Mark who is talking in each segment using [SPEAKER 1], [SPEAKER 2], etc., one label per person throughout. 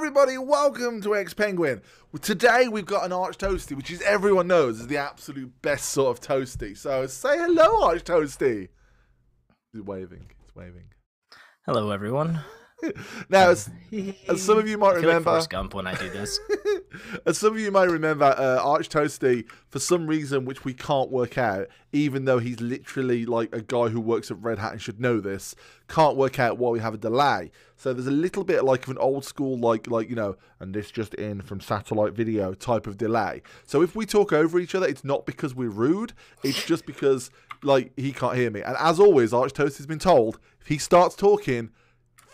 [SPEAKER 1] everybody, welcome to X Penguin. Today we've got an Arch Toasty, which is everyone knows is the absolute best sort of toasty. So say hello, Arch Toasty. He's waving. He's waving.
[SPEAKER 2] Hello, everyone.
[SPEAKER 1] now, as, as, some of you might remember,
[SPEAKER 2] like Gump when I do this.
[SPEAKER 1] as some of you might remember, uh, Arch Toasty, for some reason which we can't work out, even though he's literally like a guy who works at Red Hat and should know this, can't work out why we have a delay. So there's a little bit like of an old school, like like you know, and this just in from satellite video type of delay. So if we talk over each other, it's not because we're rude. It's just because like he can't hear me. And as always, Arch Toasty's been told if he starts talking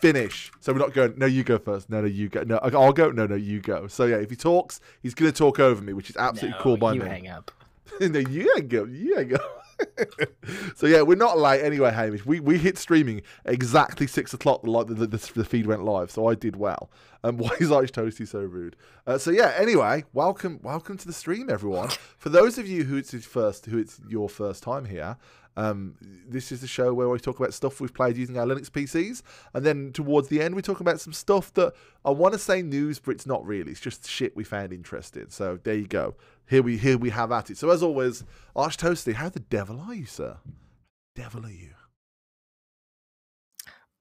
[SPEAKER 1] finish. So we're not going, no, you go first. No, no, you go. No, I'll go. No, no, you go. So yeah, if he talks, he's going to talk over me, which is absolutely
[SPEAKER 2] no,
[SPEAKER 1] cool by
[SPEAKER 2] you
[SPEAKER 1] me.
[SPEAKER 2] You hang up.
[SPEAKER 1] no, you ain't go. You ain't go. so yeah, we're not late anyway, Hamish. We we hit streaming exactly six o'clock. Like the, the, the feed went live, so I did well. Um, why is Arch Toasty so rude? Uh, so yeah, anyway, welcome welcome to the stream, everyone. For those of you who it's first, who it's your first time here, um, this is the show where we talk about stuff we've played using our Linux PCs, and then towards the end we talk about some stuff that I want to say news, but it's not really. It's just shit we found interesting. So there you go. Here we here we have at it. So as always, Arch Toasty, how the devil are you, sir? Devil are you?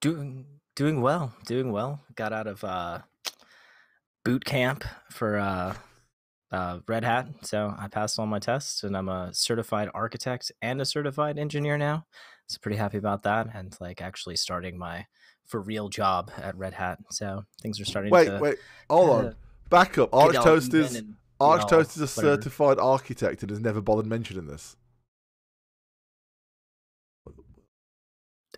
[SPEAKER 2] Doing doing well, doing well. Got out of uh, boot camp for uh, uh, Red Hat, so I passed all my tests, and I'm a certified architect and a certified engineer now. So pretty happy about that, and like actually starting my for real job at Red Hat. So things are starting.
[SPEAKER 1] Wait,
[SPEAKER 2] to,
[SPEAKER 1] wait, hold on. Back up. Arch Toast is Arch Toast is a certified architect and has never bothered mentioning this.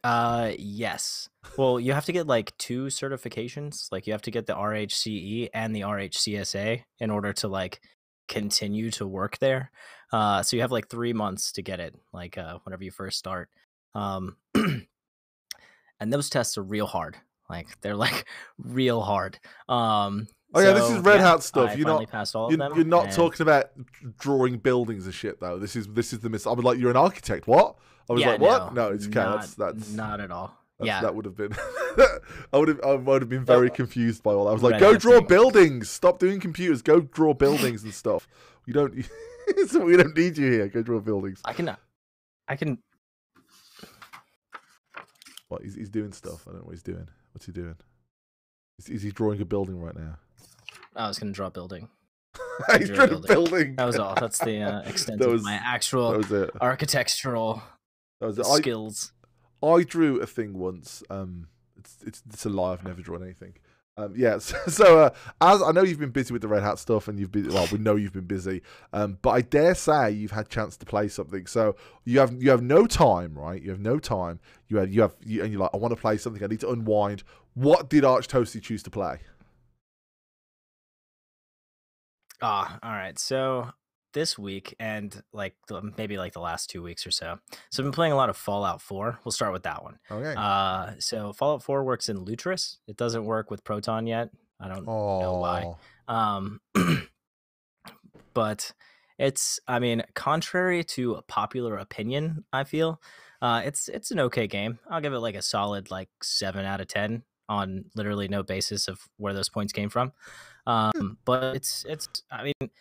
[SPEAKER 2] Uh, yes. Well, you have to get like two certifications. Like you have to get the RHCE and the RHCSA in order to like continue to work there. Uh, so you have like three months to get it. Like uh, whenever you first start. Um, and those tests are real hard. Like they're like real hard. Um.
[SPEAKER 1] Oh yeah, this is Red
[SPEAKER 2] yeah,
[SPEAKER 1] Hat stuff.
[SPEAKER 2] I
[SPEAKER 1] You're not
[SPEAKER 2] passed all of
[SPEAKER 1] you're,
[SPEAKER 2] them.
[SPEAKER 1] you're not
[SPEAKER 2] and-
[SPEAKER 1] talking about drawing buildings and shit though. This is this is the miss. I was like, you're an architect. What? I was
[SPEAKER 2] Yeah,
[SPEAKER 1] like, what? No, it's okay.
[SPEAKER 2] not,
[SPEAKER 1] That's that's
[SPEAKER 2] not at all.
[SPEAKER 1] That's,
[SPEAKER 2] yeah,
[SPEAKER 1] that would have been. I would have. I would have been very confused by all. that. I was like, go draw buildings. Stop doing computers. Go draw buildings and stuff. We don't. so we don't need you here. Go draw buildings.
[SPEAKER 2] I can, I can.
[SPEAKER 1] What? He's, he's doing stuff. I don't know what he's doing. What's he doing? Is, is he drawing a building right now?
[SPEAKER 2] I was gonna draw a building.
[SPEAKER 1] he's drawing a building.
[SPEAKER 2] That was all. That's the uh, extent
[SPEAKER 1] That
[SPEAKER 2] of
[SPEAKER 1] was-
[SPEAKER 2] my actual
[SPEAKER 1] was it.
[SPEAKER 2] architectural
[SPEAKER 1] was. I,
[SPEAKER 2] skills.
[SPEAKER 1] I drew a thing once. Um, it's it's it's a lie. I've never drawn anything. Um, yeah. So, so uh, as I know you've been busy with the Red Hat stuff, and you've been well, we know you've been busy. Um, but I dare say you've had chance to play something. So you have you have no time, right? You have no time. You have you have you, and you're like, I want to play something. I need to unwind. What did Arch Toasty choose to play?
[SPEAKER 2] Ah, all right. So this week and like the, maybe like the last two weeks or so. So I've been playing a lot of Fallout 4. We'll start with that one.
[SPEAKER 1] Okay.
[SPEAKER 2] Uh, so Fallout 4 works in Lutris. It doesn't work with Proton yet. I don't know why.
[SPEAKER 1] Oh,
[SPEAKER 2] Um, but it's, I mean, contrary to popular opinion, I feel, uh, it's it's an okay game. I'll give it like a solid like seven out of ten on literally no basis of where those points came from. Um, but it's it's, I mean.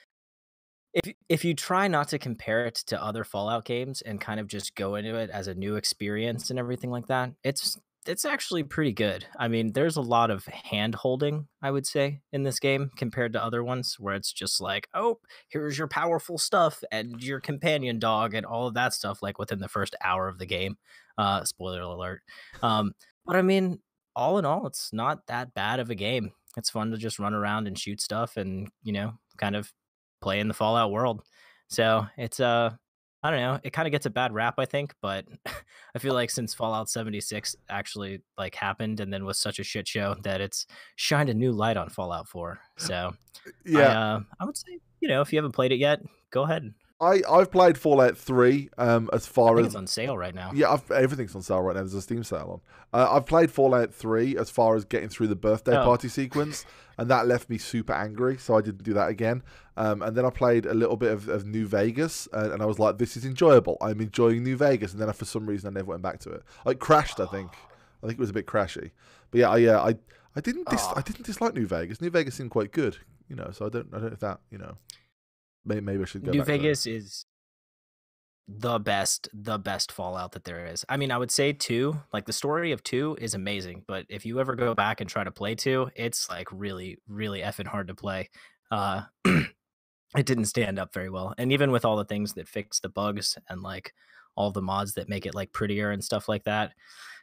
[SPEAKER 2] If, if you try not to compare it to other Fallout games and kind of just go into it as a new experience and everything like that, it's it's actually pretty good. I mean, there's a lot of hand holding, I would say, in this game compared to other ones where it's just like, oh, here's your powerful stuff and your companion dog and all of that stuff, like within the first hour of the game. Uh, spoiler alert. Um, but I mean, all in all, it's not that bad of a game. It's fun to just run around and shoot stuff and, you know, kind of play in the Fallout world. So it's uh I don't know. It kind of gets a bad rap, I think, but I feel like since Fallout 76 actually like happened and then was such a shit show that it's shined a new light on Fallout 4. So
[SPEAKER 1] yeah.
[SPEAKER 2] I, uh, I would say, you know, if you haven't played it yet, go ahead.
[SPEAKER 1] I I've played Fallout Three. Um, as far as
[SPEAKER 2] it's on sale right now.
[SPEAKER 1] Yeah, I've, everything's on sale right now. There's a Steam sale on. Uh, I've played Fallout 3 as far as getting through the birthday
[SPEAKER 2] Oh.
[SPEAKER 1] party sequence, and that left me super angry, so I didn't do that again. Um, and then I played a little bit of, of New Vegas, uh, and I was like, this is enjoyable. I'm enjoying New Vegas. And then I, for some reason, I never went back to it. I crashed, I think. I think it was a bit crashy. But yeah, I, uh, I, I didn't dis-
[SPEAKER 2] Oh.
[SPEAKER 1] I didn't dislike New Vegas. New Vegas seemed quite good, you know. So I don't I don't know if that you know. Maybe, I should go
[SPEAKER 2] New
[SPEAKER 1] back to.
[SPEAKER 2] Vegas is the best, the best Fallout that there is. I mean, I would say two, like the story of two is amazing, but if you ever go back and try to play two, it's like really, really effing hard to play. Uh, it didn't stand up very well, and even with all the things that fix the bugs and like all the mods that make it like prettier and stuff like that,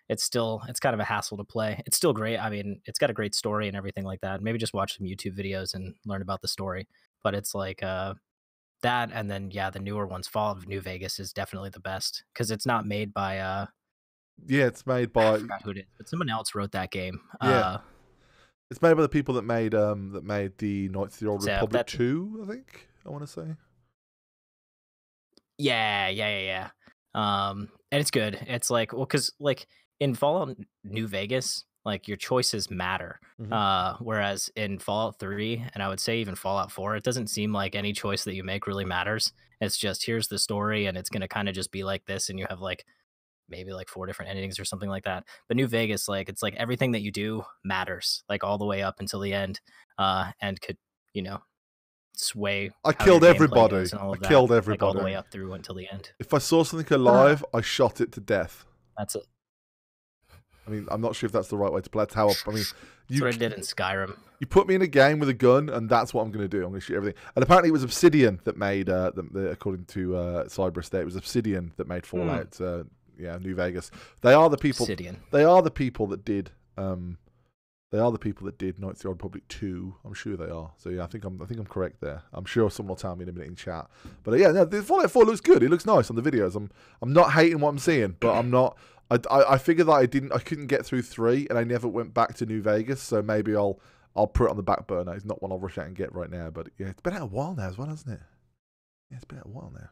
[SPEAKER 2] it's still it's kind of a hassle to play. It's still great. I mean, it's got a great story and everything like that. Maybe just watch some YouTube videos and learn about the story. But it's like uh that and then yeah, the newer ones, Fallout New Vegas is definitely the best because it's not made by uh
[SPEAKER 1] Yeah, it's made
[SPEAKER 2] I
[SPEAKER 1] by
[SPEAKER 2] forgot who it is, but someone else wrote that game.
[SPEAKER 1] Yeah.
[SPEAKER 2] Uh
[SPEAKER 1] it's made by the people that made um that made the Knights of the Old
[SPEAKER 2] So
[SPEAKER 1] Republic
[SPEAKER 2] that-
[SPEAKER 1] two. I think I want to say.
[SPEAKER 2] Yeah, yeah, yeah, yeah. Um, and it's good. It's like, well, because like in Fallout New Vegas, like your choices matter.
[SPEAKER 1] Mhm.
[SPEAKER 2] Uh, whereas in Fallout Three, and I would say even Fallout Four, it doesn't seem like any choice that you make really matters. It's just here's the story, and it's gonna kind of just be like this, and you have like maybe like four different endings or something like that. But New Vegas, like it's like everything that you do matters, like all the way up until the end, uh, and could you know sway.
[SPEAKER 1] I killed everybody. I
[SPEAKER 2] that,
[SPEAKER 1] killed
[SPEAKER 2] like, all the
[SPEAKER 1] everybody.
[SPEAKER 2] way up through until the end.
[SPEAKER 1] If I saw something alive, I shot it to death.
[SPEAKER 2] That's it.
[SPEAKER 1] I mean, I'm not sure if that's the right way to play. That's how I, I mean,
[SPEAKER 2] That's
[SPEAKER 1] you
[SPEAKER 2] what I did in Skyrim.
[SPEAKER 1] you put me in a game with a gun, and that's what I'm going to do. I'm going to shoot everything. And apparently, it was Obsidian that made, uh, the, the, according to uh, Cyber it was Obsidian that made Fallout. Uh, yeah, New Vegas. They are the people.
[SPEAKER 2] Obsidian.
[SPEAKER 1] They are the people that did. Um, they are the people that did Knights of the Old Republic two. I'm sure they are. So yeah, I think I'm. I think I'm correct there. I'm sure someone will tell me in a minute in chat. But uh, yeah, no, the Fallout Four looks good. It looks nice on the videos. I'm. I'm not hating what I'm seeing, but I'm not. I, I, I figured that I didn't. I couldn't get through three, and I never went back to New Vegas. So maybe I'll. I'll put it on the back burner. It's not one I'll rush out and get right now. But yeah, it's been out a while now as well, hasn't it? Yeah, it's been out a while now.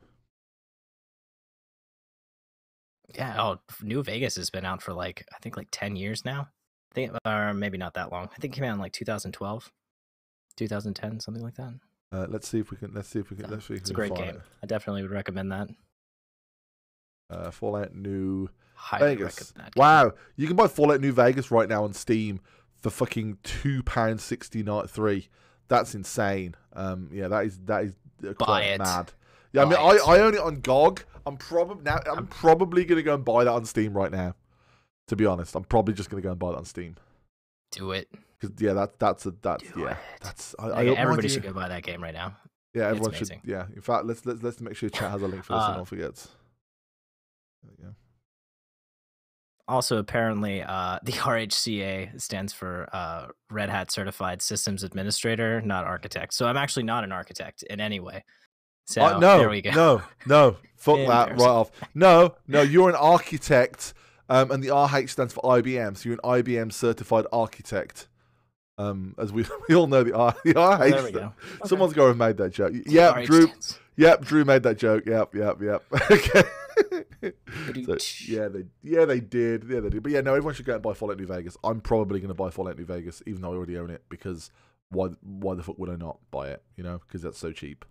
[SPEAKER 2] Yeah. Oh, New Vegas has been out for like I think like ten years now. I think, or maybe not that long. I think it came out in like 2012, 2010, something like that.
[SPEAKER 1] Uh, let's see if we can. Let's see if we can. Let's see if
[SPEAKER 2] It's a great game. I definitely would recommend that.
[SPEAKER 1] It. Uh, Fallout New
[SPEAKER 2] Highly
[SPEAKER 1] Vegas.
[SPEAKER 2] recommend that. game.
[SPEAKER 1] Wow, you can buy Fallout New Vegas right now on Steam for fucking two pounds sixty nine three. That's insane. Um, yeah, that is that is uh, quite
[SPEAKER 2] it.
[SPEAKER 1] mad. Yeah, I mean,
[SPEAKER 2] Buy
[SPEAKER 1] I. I own it on GOG. I'm probably now. I'm probably gonna go and buy that on Steam right now. To be honest, I'm probably just gonna go and buy that on Steam
[SPEAKER 2] Do it.
[SPEAKER 1] because yeah, that that's a that's
[SPEAKER 2] Do
[SPEAKER 1] yeah,
[SPEAKER 2] it.
[SPEAKER 1] that's I, I don't
[SPEAKER 2] everybody should go buy that game right now.
[SPEAKER 1] Yeah, everyone should. Yeah, in fact, let's let's let's make sure chat has a link for this,
[SPEAKER 2] Uh,
[SPEAKER 1] no one forgets. There we go.
[SPEAKER 2] Also, apparently, uh, the RHCA stands for uh, Red Hat Certified Systems Administrator, not architect. So I'm actually not an architect in any way. So
[SPEAKER 1] Uh, no,
[SPEAKER 2] there we go.
[SPEAKER 1] no, no, fuck that right off. No, no, you're an architect, um, and the RH stands for IBM, so you're an IBM certified architect. Um, as we we all know, the R the RH.
[SPEAKER 2] there we go.
[SPEAKER 1] Someone's got to have made that joke. Yep,
[SPEAKER 2] RH
[SPEAKER 1] Drew.
[SPEAKER 2] stands-
[SPEAKER 1] Yep, Drew made that joke. Yep, yep, yep. okay. So, yeah, they yeah they did. Yeah, they did. But yeah, no, everyone should go and buy Fallout New Vegas. I'm probably going to buy Fallout New Vegas, even though I already own it, because why why the fuck would I not buy it? You know, because that's so cheap,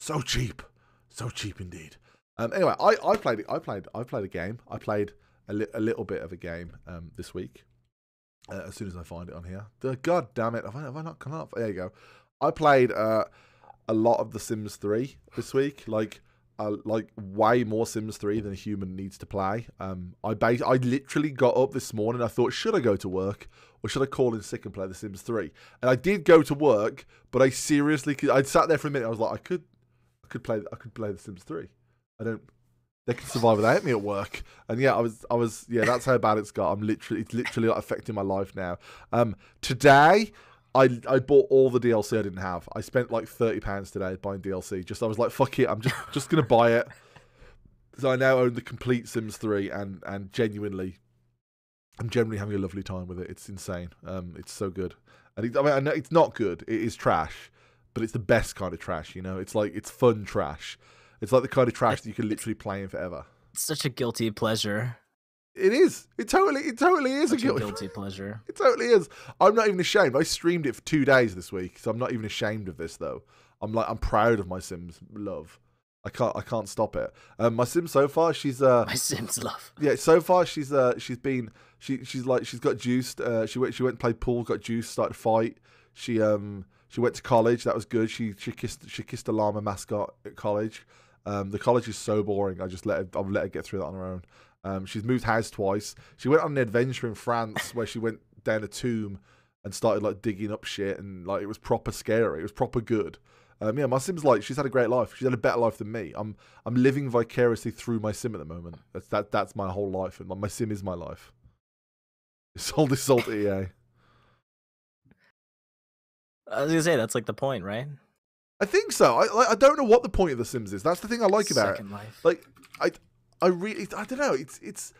[SPEAKER 1] so cheap, so cheap indeed. Um, anyway, I, I played. I played I played a game. I played a, li- a little bit of a game um, this week. Uh, as soon as I find it on here, the god damn it, have I, have I not come up? There you go. I played uh, a lot of The Sims 3 this week. Like uh, like way more Sims 3 than a human needs to play. Um, I bas- I literally got up this morning. I thought, should I go to work or should I call in sick and play The Sims 3? And I did go to work, but I seriously, I sat there for a minute. I was like, I could, I could play, I could play The Sims 3. I don't. They can survive without me at work, and yeah, I was, I was, yeah, that's how bad it's got. I'm literally, it's literally like affecting my life now. Um, today, I I bought all the DLC I didn't have. I spent like thirty pounds today buying DLC. Just I was like, fuck it, I'm just just gonna buy it. So I now own the complete Sims 3 and and genuinely I'm genuinely having a lovely time with it. It's insane. Um it's so good. And it, I mean I know it's not good. It is trash, but it's the best kind of trash, you know? It's like it's fun trash. It's like the kind of trash that you can literally play in forever.
[SPEAKER 2] It's such a guilty pleasure.
[SPEAKER 1] It is. It totally it totally is
[SPEAKER 2] Such
[SPEAKER 1] a guilty
[SPEAKER 2] guilty pleasure.
[SPEAKER 1] It totally is. I'm not even ashamed. I streamed it for two days this week, so I'm not even ashamed of this though. I'm like I'm proud of my Sims love. I can't I can't stop it. Um, my sim so far she's uh
[SPEAKER 2] My Sims love.
[SPEAKER 1] yeah so far she's uh she's been she she's like she's got juiced. Uh, she went she went and played pool, got juiced, started to fight. She um she went to college. That was good. She she kissed she kissed a llama mascot at college. Um, the college is so boring. I just let her, I've let her get through that on her own. Um, she's moved house twice. She went on an adventure in France where she went down a tomb and started like digging up shit and like it was proper scary. It was proper good. Um, yeah, my sim's like she's had a great life. She's had a better life than me. I'm I'm living vicariously through my sim at the moment. That's that that's my whole life, and my, my sim is my life. Sold this sold to EA.
[SPEAKER 2] I was gonna say that's like the point, right?
[SPEAKER 1] I think so. I like, I don't know what the point of the Sims is. That's the thing I like about it.
[SPEAKER 2] Life.
[SPEAKER 1] Like I I really I don't know. It's it's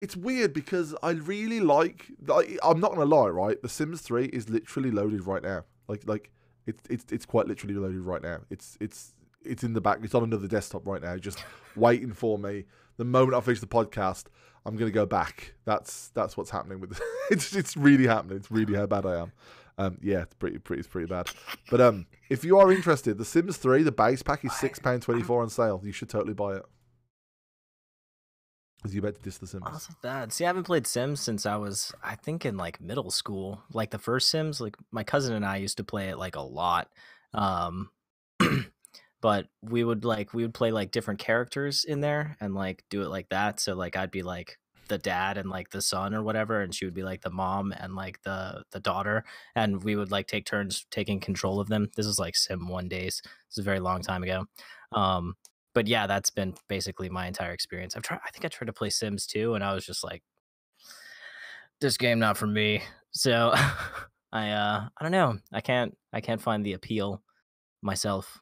[SPEAKER 1] it's weird because I really like. like I'm not gonna lie, right? The Sims Three is literally loaded right now. Like like it's it's it's quite literally loaded right now. It's it's it's in the back. It's on another desktop right now, just waiting for me. The moment I finish the podcast, I'm gonna go back. That's that's what's happening with. it's it's really happening. It's really how bad I am. Um, yeah, it's pretty pretty it's pretty bad. But um, if you are interested, The Sims Three, the base pack is six pound twenty four on sale. You should totally buy it. Because you about to diss The Sims.
[SPEAKER 2] Oh, not bad. See, I haven't played Sims since I was, I think, in like middle school. Like the first Sims, like my cousin and I used to play it like a lot. Um, but we would like we would play like different characters in there and like do it like that. So like I'd be like the dad and like the son or whatever, and she would be like the mom and like the the daughter, and we would like take turns taking control of them. This is like Sim one days. This is a very long time ago. Um, but yeah, that's been basically my entire experience. I've tried. I think I tried to play Sims too, and I was just like, this game not for me. So I uh I don't know. I can't I can't find the appeal myself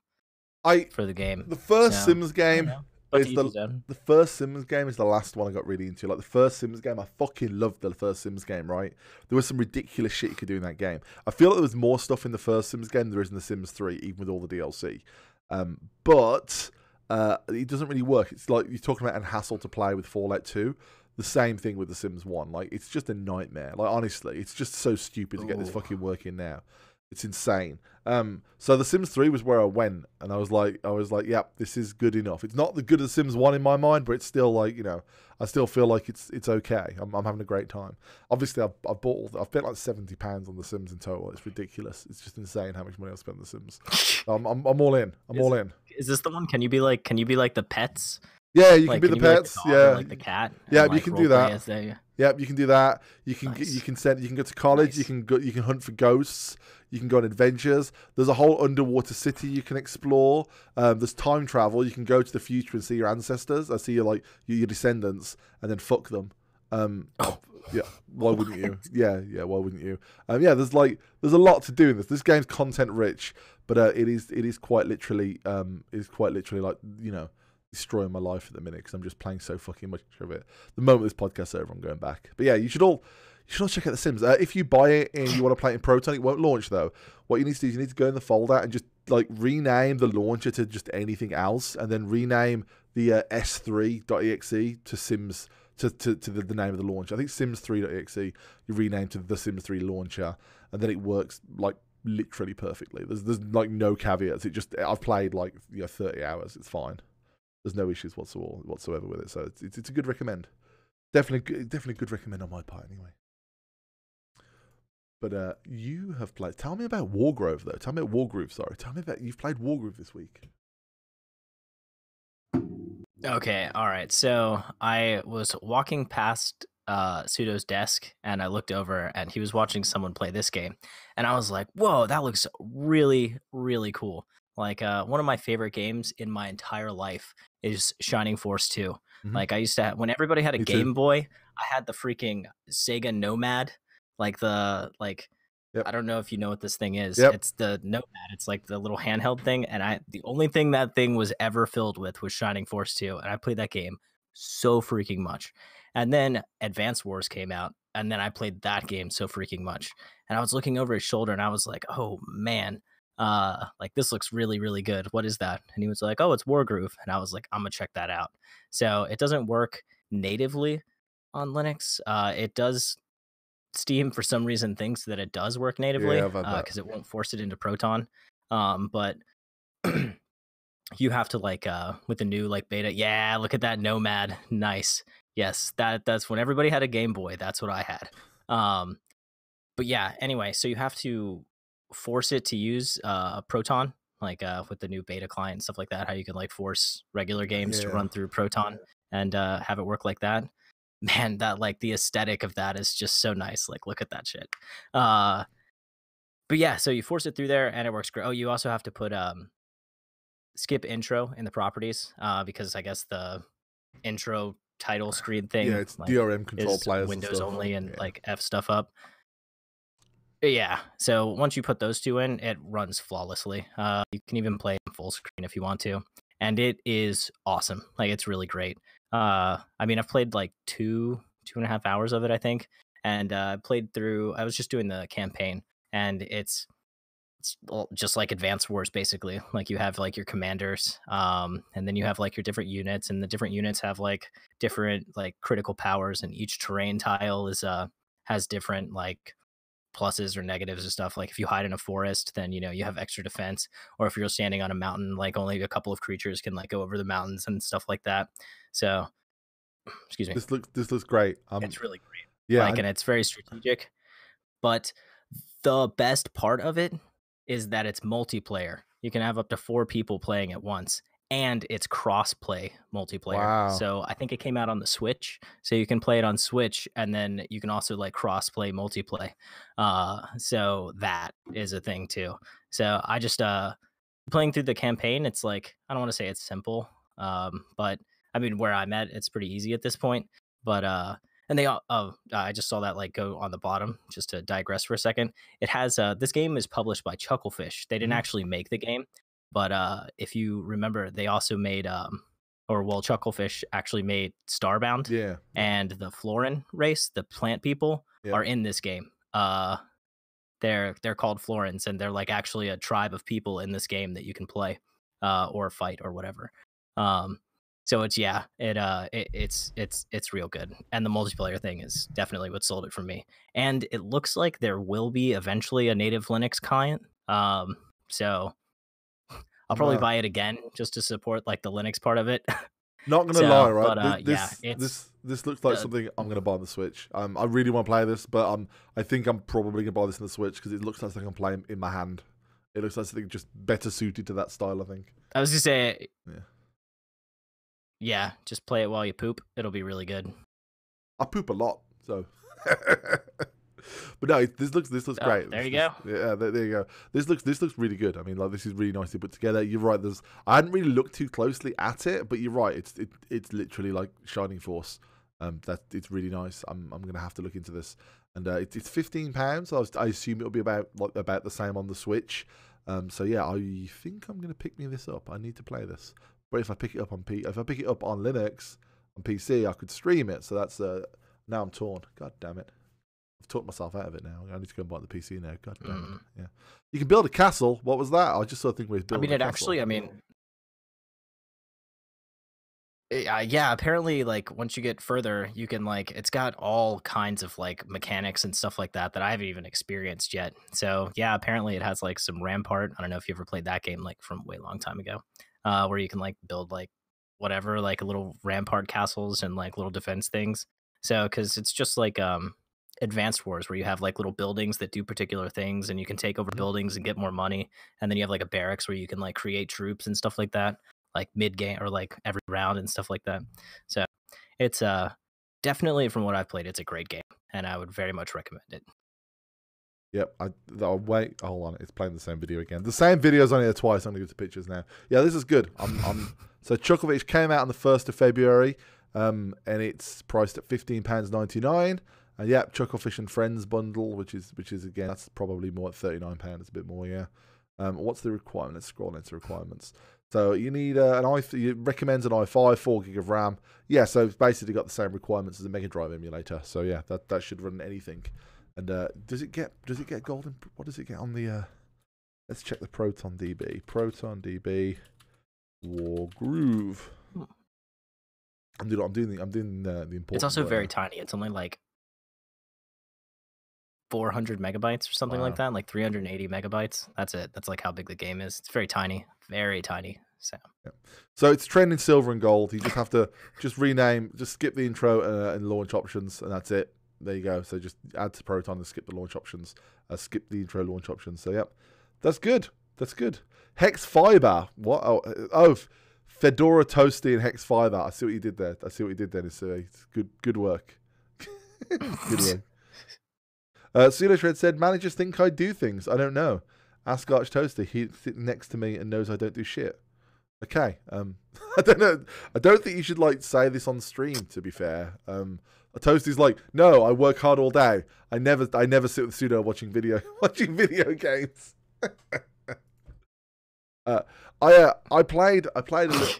[SPEAKER 1] I
[SPEAKER 2] for the game.
[SPEAKER 1] the first
[SPEAKER 2] So,
[SPEAKER 1] Sims game is the the first Sims game is the last one I got really into. Like the first Sims game, I fucking loved the first Sims game. Right, there was some ridiculous shit you could do in that game. I feel like there was more stuff in the first Sims game than there is in the Sims Three, even with all the DLC. Um, but uh, it doesn't really work. It's like you're talking about an hassle to play with Fallout Two. The same thing with The Sims One. Like it's just a nightmare. Like honestly, it's just so stupid to get this fucking working now. It's insane. Um, so The Sims Three was where I went, and I was like, I was like, yep, this is good enough. It's not the good as Sims One in my mind, but it's still like, you know, I still feel like it's it's okay. I'm, I'm having a great time. Obviously, I've, I've bought, all- I've spent like seventy pounds on The Sims in total. It's ridiculous. It's just insane how much money I've spent on The Sims. I'm, I'm, I'm all in. I'm
[SPEAKER 2] Is-
[SPEAKER 1] all in.
[SPEAKER 2] Is this the one? Can you be like? Can you be like the pets?
[SPEAKER 1] Yeah, you
[SPEAKER 2] like,
[SPEAKER 1] can be the
[SPEAKER 2] you
[SPEAKER 1] pets.
[SPEAKER 2] dog or,
[SPEAKER 1] yeah,
[SPEAKER 2] like the cat.
[SPEAKER 1] Yeah,
[SPEAKER 2] and,
[SPEAKER 1] you
[SPEAKER 2] like,
[SPEAKER 1] can do that.
[SPEAKER 2] as they-
[SPEAKER 1] Yep, you can do that. You can
[SPEAKER 2] Nice.
[SPEAKER 1] you can send you can go to college. You can go you can hunt for ghosts. You can go on adventures. There's a whole underwater city you can explore. Um, there's time travel. You can go to the future and see your ancestors. I see your like your, descendants and then fuck them. Um,
[SPEAKER 2] Oh.
[SPEAKER 1] yeah, why wouldn't you? Yeah, yeah, why wouldn't you? Um, yeah, there's like there's a lot to do in this. This game's content rich, but uh, it is it is quite literally um is quite literally like you know destroying my life at the minute because I'm just playing so fucking much of it. The moment this podcast's over, I'm going back. But yeah, you should all you should all check out The Sims. Uh, if you buy it and you want to play it in Proton, it won't launch though. What you need to do is you need to go in the folder and just like rename the launcher to just anything else, and then rename the uh, S3.exe to Sims to, to, to the, the name of the launcher. I think Sims 3.exe you rename to the Sims 3 launcher, and then it works like literally perfectly. There's there's like no caveats. It just I've played like you know 30 hours. It's fine. There's no issues whatsoever whatsoever with it. So it's it's, it's a good recommend. Definitely definitely good recommend on my part anyway. But uh, you have played. Tell me about Wargroove though. Tell me about Wargroove. Sorry. Tell me about you've played Wargroove this week.
[SPEAKER 2] Okay, all right. So I was walking past uh Pseudo's desk and I looked over and he was watching someone play this game. And I was like, whoa, that looks really, really cool. Like uh one of my favorite games in my entire life is Shining Force 2.
[SPEAKER 1] Mhm.
[SPEAKER 2] Like I used to have, when everybody had a
[SPEAKER 1] Me too.
[SPEAKER 2] Game Boy, I had the freaking Sega Nomad. Like the like
[SPEAKER 1] Yep.
[SPEAKER 2] I don't know if you know what this thing is.
[SPEAKER 1] Yep.
[SPEAKER 2] It's the Nomad. It's like the little handheld thing. And I the only thing that thing was ever filled with was Shining Force 2. And I played that game so freaking much. And then Advance Wars came out. And then I played that game so freaking much. And I was looking over his shoulder and I was like, oh man, uh, like this looks really, really good. What is that? And he was like, oh, it's Wargroove. And I was like, I'm gonna check that out. So it doesn't work natively on Linux. Uh, it does Steam for some reason thinks that it does work natively
[SPEAKER 1] I've had that.
[SPEAKER 2] because it won't force it into Proton. Um, but you have to like uh with the new like beta. Yeah, look at that Nomad. Nice. Yes, that that's when everybody had a Game Boy. That's what I had. Um, but yeah. Anyway, so you have to force it to use uh Proton, like uh with the new beta client and stuff like that. How you can like force regular games to run through Proton and uh have it work like that. Man, that like the aesthetic of that is just so nice. Like, look at that shit. Uh, but yeah, so you force it through there and it works great. Oh, you also have to put um skip intro in the properties uh because I guess the intro title screen thing
[SPEAKER 1] yeah, it's
[SPEAKER 2] like,
[SPEAKER 1] DRM control players. and
[SPEAKER 2] Windows
[SPEAKER 1] stuff.
[SPEAKER 2] only and
[SPEAKER 1] Yeah.
[SPEAKER 2] like F stuff up. Yeah, so once you put those two in, it runs flawlessly. Uh, you can even play in full screen if you want to, and it is awesome. Like it's really great. Uh, I mean, I've played like two two and a half hours of it, I think, and uh, I played through. I was just doing the campaign, and it's it's just like Advance Wars, basically. Like you have like your commanders, um, and then you have like your different units, and the different units have like different like critical powers, and each terrain tile is uh has different like pluses or negatives and stuff. Like if you hide in a forest, then you know you have extra defense, or if you're standing on a mountain, like only a couple of creatures can like go over the mountains and stuff like that. So, excuse me,
[SPEAKER 1] This looks this looks great. Um,
[SPEAKER 2] it's really great
[SPEAKER 1] yeah,
[SPEAKER 2] like and it's very strategic but the best part of it is that it's multiplayer you can have up to four people playing at once and it's cross-play multiplayer.
[SPEAKER 1] Wow.
[SPEAKER 2] so i think it came out on the switch so you can play it on switch and then you can also like cross-play multiplay uh so that is a thing too. So i just uh playing through the campaign it's like i don't want to say it's simple um but i mean where i'm at it's pretty easy at this point. But uh and they all oh i just saw that like go on the bottom just to digress for a second. It has uh this game is published by chucklefish. They didn't
[SPEAKER 1] Mhm.
[SPEAKER 2] actually make the game but uh if you remember they also made um or well chucklefish actually made starbound
[SPEAKER 1] yeah.
[SPEAKER 2] and the Floran race the plant people
[SPEAKER 1] Yeah.
[SPEAKER 2] are in this game. Uh they're they're called Florans and they're like actually a tribe of people in this game that you can play uh or fight or whatever. Um so it's yeah it uh it, it's it's it's real good. And the multiplayer thing is definitely what sold it for me. And it looks like there will be eventually a native linux client. Um so i'll probably buy it again just to support like the linux part of it
[SPEAKER 1] Not gonna
[SPEAKER 2] So,
[SPEAKER 1] lie, right?
[SPEAKER 2] but, uh,
[SPEAKER 1] Thi-
[SPEAKER 2] yeah,
[SPEAKER 1] this, this this looks like
[SPEAKER 2] uh,
[SPEAKER 1] something I'm gonna buy on the Switch. Um, I really want to play this, but um, I think I'm probably gonna buy this on the Switch because it looks like something I can play in my hand. It looks like something just better suited to that style. I think.
[SPEAKER 2] i was gonna say
[SPEAKER 1] Yeah.
[SPEAKER 2] yeah just play it while you poop it'll be really good
[SPEAKER 1] I poop a lot, so. but no, this looks this looks
[SPEAKER 2] Oh,
[SPEAKER 1] great.
[SPEAKER 2] there
[SPEAKER 1] This-
[SPEAKER 2] you
[SPEAKER 1] this- Yeah, there, there you go. This looks this looks really good. I mean, like this is really nicely put together. You're right. There's I hadn't really looked too closely at it, but you're right. It's it, it's literally like Shining Force. Um, that it's really nice. I'm I'm gonna have to look into this. And uh, it's it's fifteen pounds. I, was, I assume it'll be about like about the same on the Switch. Um, so yeah, I think I'm gonna pick me this up. I need to play this. But if I pick it up on P, if I pick it up on Linux on PC, I could stream it. So that's uh now I'm torn. God damn it. I've talked myself out of it now. I need to go and buy the PC now. God damn
[SPEAKER 2] Mm.
[SPEAKER 1] it. Yeah. You can build a castle. What was that? I just saw a thing where he's
[SPEAKER 2] I mean, it
[SPEAKER 1] castle.
[SPEAKER 2] actually. I mean, uh, yeah. Apparently, like once you get further, you can like it's got all kinds of like mechanics and stuff like that that I haven't even experienced yet. So yeah, apparently it has like some Rampart. I don't know if you ever played that game like from way long time ago, uh, where you can like build like whatever like little Rampart castles and like little defense things. So because it's just like um advanced wars where you have like little buildings that do particular things and you can take over
[SPEAKER 1] Mhm.
[SPEAKER 2] buildings and get more money and then you have like a barracks where you can like create troops and stuff like that like mid game or like every round and stuff like that so it's uh definitely from what i've played it's a great game and i would very much recommend it
[SPEAKER 1] Yep. I, oh, wait. Hold on. It's playing the same video again. The same video's on here twice. I'm going to go to pictures now. Yeah, this is good. I'm, I'm so Chucklefish came out on the 1st of February um, and it's priced at £15.99. And yeah, Chucklefish and Friends bundle, which is, which is again, that's probably more at £39. It's a bit more, yeah. Um, what's the requirement? Let's scroll into requirements. So you need uh, an i. It recommends an i5, four gig of RAM. Yeah, so it's basically got the same requirements as a Mega Drive emulator. So yeah, that that should run anything. And uh, does it get does it get golden? What does it get on the? Uh, let's check the Proton DB. Proton DB Wargroove.
[SPEAKER 2] Hmm.
[SPEAKER 1] I'm doing. I'm doing the. I'm doing the, the important.
[SPEAKER 2] it's also very tiny it's only like 400 megabytes or something like that like 380 megabytes that's it that's like how big the game is it's very tiny very tiny So
[SPEAKER 1] So it's trending silver and gold. You just have to just rename, just skip the intro uh, and launch options, and that's it. There you go. So just add to Proton and skip the launch options. Uh, skip the intro launch options. So yep, that's good. That's good. Hex Fiber. What? Oh, uh, oh Fedora Toasty and Hex Fiber. I see what you did there. I see what you did there. It's, uh, it's good. Good work. good work. Uh, Pseudo Shred said, "Managers think I do things. I don't know. Ask Arch Toaster. He's sitting next to me and knows I don't do shit." Okay. Um, I don't know. I don't think you should like say this on stream. To be fair, um, Toasty's like, no, I work hard all day. I never, I never sit with pseudo watching video, watching video games. uh, I, uh, I played, I played, a little,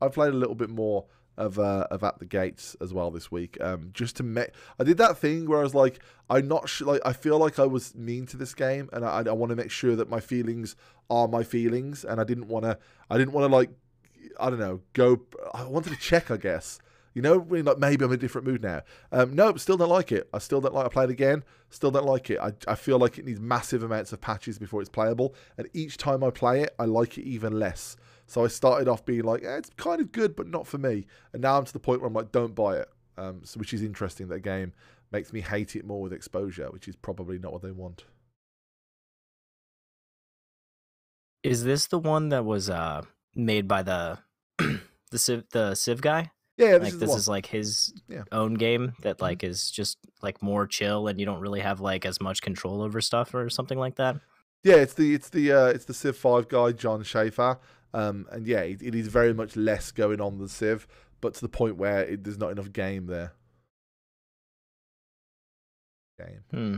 [SPEAKER 1] I played a little bit more of uh, of at the gates as well this week. Um, just to make, I did that thing where I was like, I'm not sure, like I feel like I was mean to this game, and I, I want to make sure that my feelings are my feelings, and I didn't want to, I didn't want to like, I don't know, go. I wanted to check, I guess. You know, like maybe I'm in a different mood now. Um, no, still don't like it. I still don't like. I played again. Still don't like it. I, I feel like it needs massive amounts of patches before it's playable, and each time I play it, I like it even less. So I started off being like, eh, it's kind of good, but not for me. And now I'm to the point where I'm like, don't buy it. Um, so, which is interesting. That game makes me hate it more with exposure, which is probably not what they want.
[SPEAKER 2] is this the one that was uh made by the the Civ the Civ guy?
[SPEAKER 1] Yeah, this
[SPEAKER 2] like
[SPEAKER 1] is
[SPEAKER 2] this
[SPEAKER 1] one.
[SPEAKER 2] is like his
[SPEAKER 1] Yeah.
[SPEAKER 2] own game that
[SPEAKER 1] Mhm.
[SPEAKER 2] like is just like more chill and you don't really have like as much control over stuff or something like that.
[SPEAKER 1] Yeah, it's the it's the uh, it's the Civ Five guy, Jon Shafer. Um, and yeah, it, it is very much less going on than Civ, but to the point where it, there's not enough game there. Game.
[SPEAKER 2] Hmm.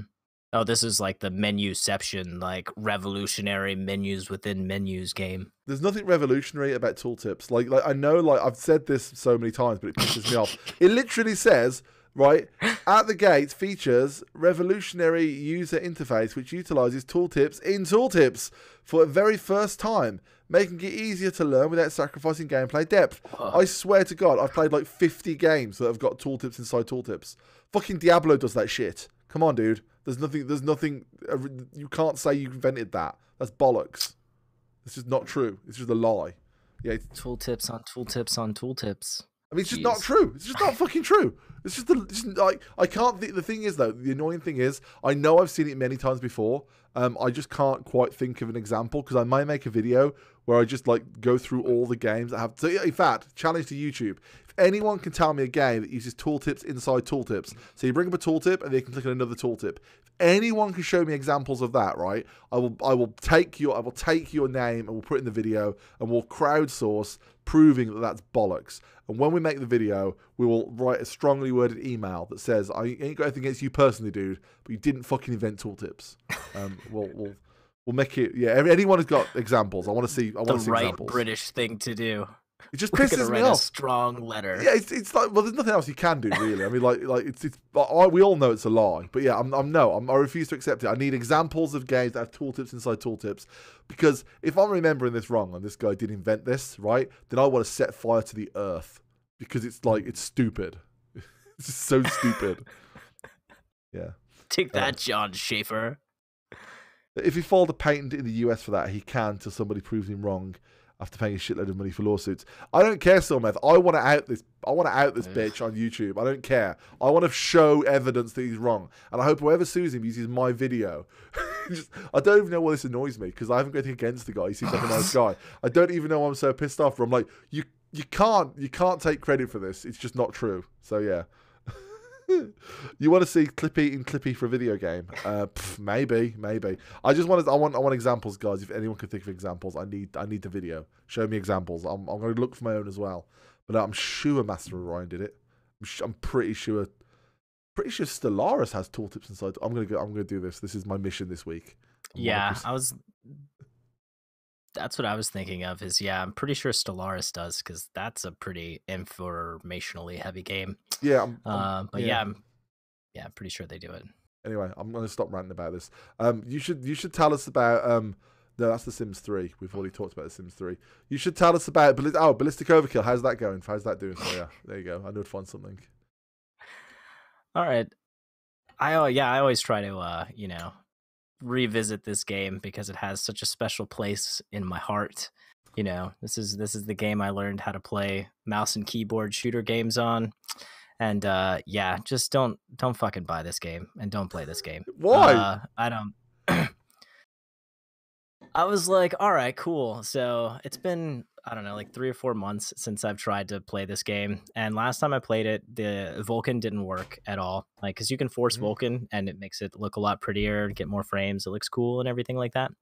[SPEAKER 2] Oh, this is like the menuception, like revolutionary menus within menus game.
[SPEAKER 1] There's nothing revolutionary about tooltips. Like, like I know, like I've said this so many times, but it pisses me off. It literally says, right at the gate features revolutionary user interface which utilizes tooltips in tooltips for the very first time, making it easier to learn without sacrificing gameplay depth. I swear to God, I've played like 50 games that have got tooltips inside tooltips. Fucking Diablo does that shit. Come on, dude. There's nothing. There's nothing. uh, You can't say you invented that. That's bollocks. It's just not true. It's just a lie. Yeah,
[SPEAKER 2] Tooltips on tooltips on tooltips.
[SPEAKER 1] I mean, it's just not true. It's just not fucking true. It's just, the, it's just like I can't. Th- the thing is, though, the annoying thing is, I know I've seen it many times before. Um, I just can't quite think of an example because I might make a video where I just like go through all the games that have. So, in fact, challenge to YouTube. Anyone can tell me a game that uses tooltips inside tooltips, so you bring up a tooltip and they can click on another tooltip. If anyone can show me examples of that, right? I will. I will take your. I will take your name and we'll put it in the video and we'll crowdsource proving that that's bollocks. And when we make the video, we will write a strongly worded email that says, "I ain't got anything against you personally, dude, but you didn't fucking invent tooltips." Um, we'll we'll we'll make it. Yeah, anyone who's got examples, I want to see. I want
[SPEAKER 2] The
[SPEAKER 1] to see
[SPEAKER 2] right
[SPEAKER 1] examples.
[SPEAKER 2] British thing to do.
[SPEAKER 1] It just
[SPEAKER 2] We're
[SPEAKER 1] pisses me off.
[SPEAKER 2] strong letter.
[SPEAKER 1] Yeah, it's, it's like well, there's nothing else you can do really. I mean, like like it's it's I, we all know it's a lie, but yeah, I'm I'm no, I'm, I refuse to accept it. I need examples of games that have tooltips inside tooltips, because if I'm remembering this wrong and this guy did invent this, right, then I want to set fire to the earth because it's like it's stupid. it's just so stupid. Yeah.
[SPEAKER 2] Take that, Jon Shafer.
[SPEAKER 1] If he filed a patent in the US for that, he can until somebody proves him wrong after paying a shitload of money for lawsuits. I don't care, Silmeth. I want to out this. I want to out this
[SPEAKER 2] Ugh.
[SPEAKER 1] bitch on YouTube. I don't care. I want to show evidence that he's wrong, and I hope whoever sues him uses my video. Just, I don't even know why this annoys me because I haven't got anything against the guy. He seems like a nice guy. I don't even know why I'm so pissed off. I'm like, you, you can't, you can't take credit for this. It's just not true. So yeah. you want to see Clippy in Clippy for a video game? Uh, pff, maybe, maybe. I just want, I want, I want examples, guys. If anyone can think of examples, I need, I need the video. Show me examples. I'm, I'm going to look for my own as well. But I'm sure Master Orion did it. I'm, sh- I'm pretty sure, pretty sure Stellaris has tooltips inside. I'm gonna go. I'm gonna do this. This is my mission this week. I'm
[SPEAKER 2] Yeah,
[SPEAKER 1] 100%
[SPEAKER 2] I was. That's what I was thinking of. Is yeah, I'm pretty sure Stellaris does because that's a pretty informationally heavy game.
[SPEAKER 1] Yeah. I'm, I'm-
[SPEAKER 2] Uh, but
[SPEAKER 1] yeah.
[SPEAKER 2] yeah, I'm, yeah, I'm pretty sure they do it.
[SPEAKER 1] anyway, I'm going to stop ranting about this. Um, you should you should tell us about um. No, that's The Sims 3. We've already talked about The Sims 3. You should tell us about oh Ballistic Overkill. How's that going? How's that doing? So yeah, there you go. I knew I'd find something.
[SPEAKER 2] All right, I yeah, I always try to uh, you know, revisit this game because it has such a special place in my heart. you know, this is this is the game I learned how to play mouse and keyboard shooter games on. And uh yeah, just don't don't fucking buy this game and don't play this game.
[SPEAKER 1] Why?
[SPEAKER 2] Uh, I don't I was like, all right, cool. So it's been, I don't know, like three or four months since I've tried to play this game. And last time I played it, the Vulkan didn't work at all. Like, because you can force
[SPEAKER 1] Mhm.
[SPEAKER 2] Vulkan and it makes it look a lot prettier, get more frames, it looks cool and everything like that.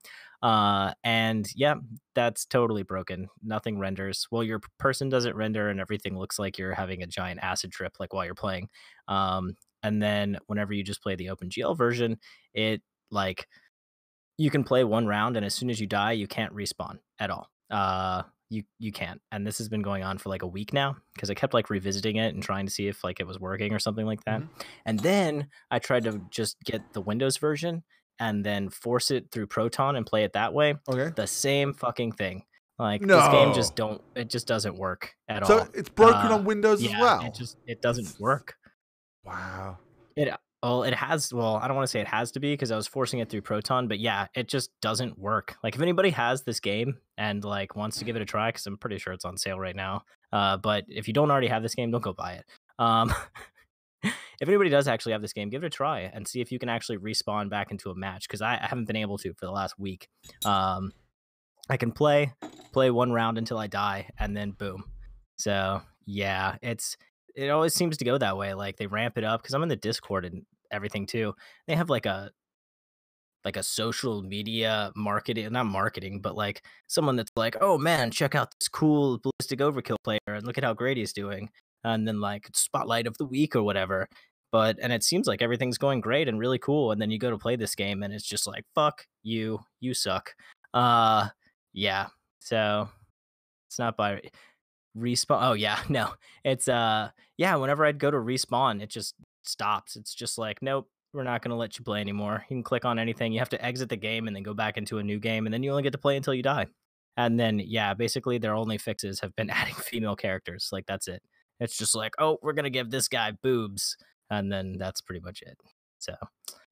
[SPEAKER 2] Uh, and yeah, that's totally broken. Nothing renders. Well, your person doesn't render and everything looks like you're having a giant acid trip, like while you're playing. Um, and then whenever you just play the OpenGL version, it like you can play one round and as soon as you die you can't respawn at all uh you you can't and this has been going on for like a week now because i kept like revisiting it and trying to see if like it was working or something like that
[SPEAKER 1] Mhm.
[SPEAKER 2] and then i tried to just get the windows version and then force it through proton and play it that way
[SPEAKER 1] Okay.
[SPEAKER 2] the same fucking thing like this game just don't it just doesn't work at
[SPEAKER 1] So
[SPEAKER 2] all So
[SPEAKER 1] it's broken
[SPEAKER 2] Uh,
[SPEAKER 1] on Windows
[SPEAKER 2] yeah
[SPEAKER 1] as well.
[SPEAKER 2] it just it doesn't work
[SPEAKER 1] wow.
[SPEAKER 2] Well, it has. Well, I don't want to say it has to be because I was forcing it through Proton, but yeah, it just doesn't work. Like, if anybody has this game and like wants to give it a try, because I'm pretty sure it's on sale right now. Uh, but if you don't already have this game, don't go buy it. Um, if anybody does actually have this game, give it a try and see if you can actually respawn back into a match. Because I, I haven't been able to for the last week. Um, I can play, play one round until I die, and then boom. So yeah, it's it always seems to go that way. Like they ramp it up because I'm in the Discord and everything too. They have like a like a social media marketing, not marketing, but like someone that's like, oh man, check out this cool ballistic overkill player and look at how great he's doing, and then like spotlight of the week or whatever. But and it seems like everything's going great and really cool, and then you go to play this game and it's just like, fuck you, you suck. Uh, yeah. So it's not by respawn. Oh yeah, no, it's uh yeah. Whenever I'd go to respawn, it just stops. It's just like, nope, we're not going to let you play anymore. You can click on anything. You have to exit the game and then go back into a new game, and then you only get to play until you die. And then, yeah, basically their only fixes have been adding female characters. Like, that's it. It's just like, oh, we're going to give this guy boobs. And then that's pretty much it. So,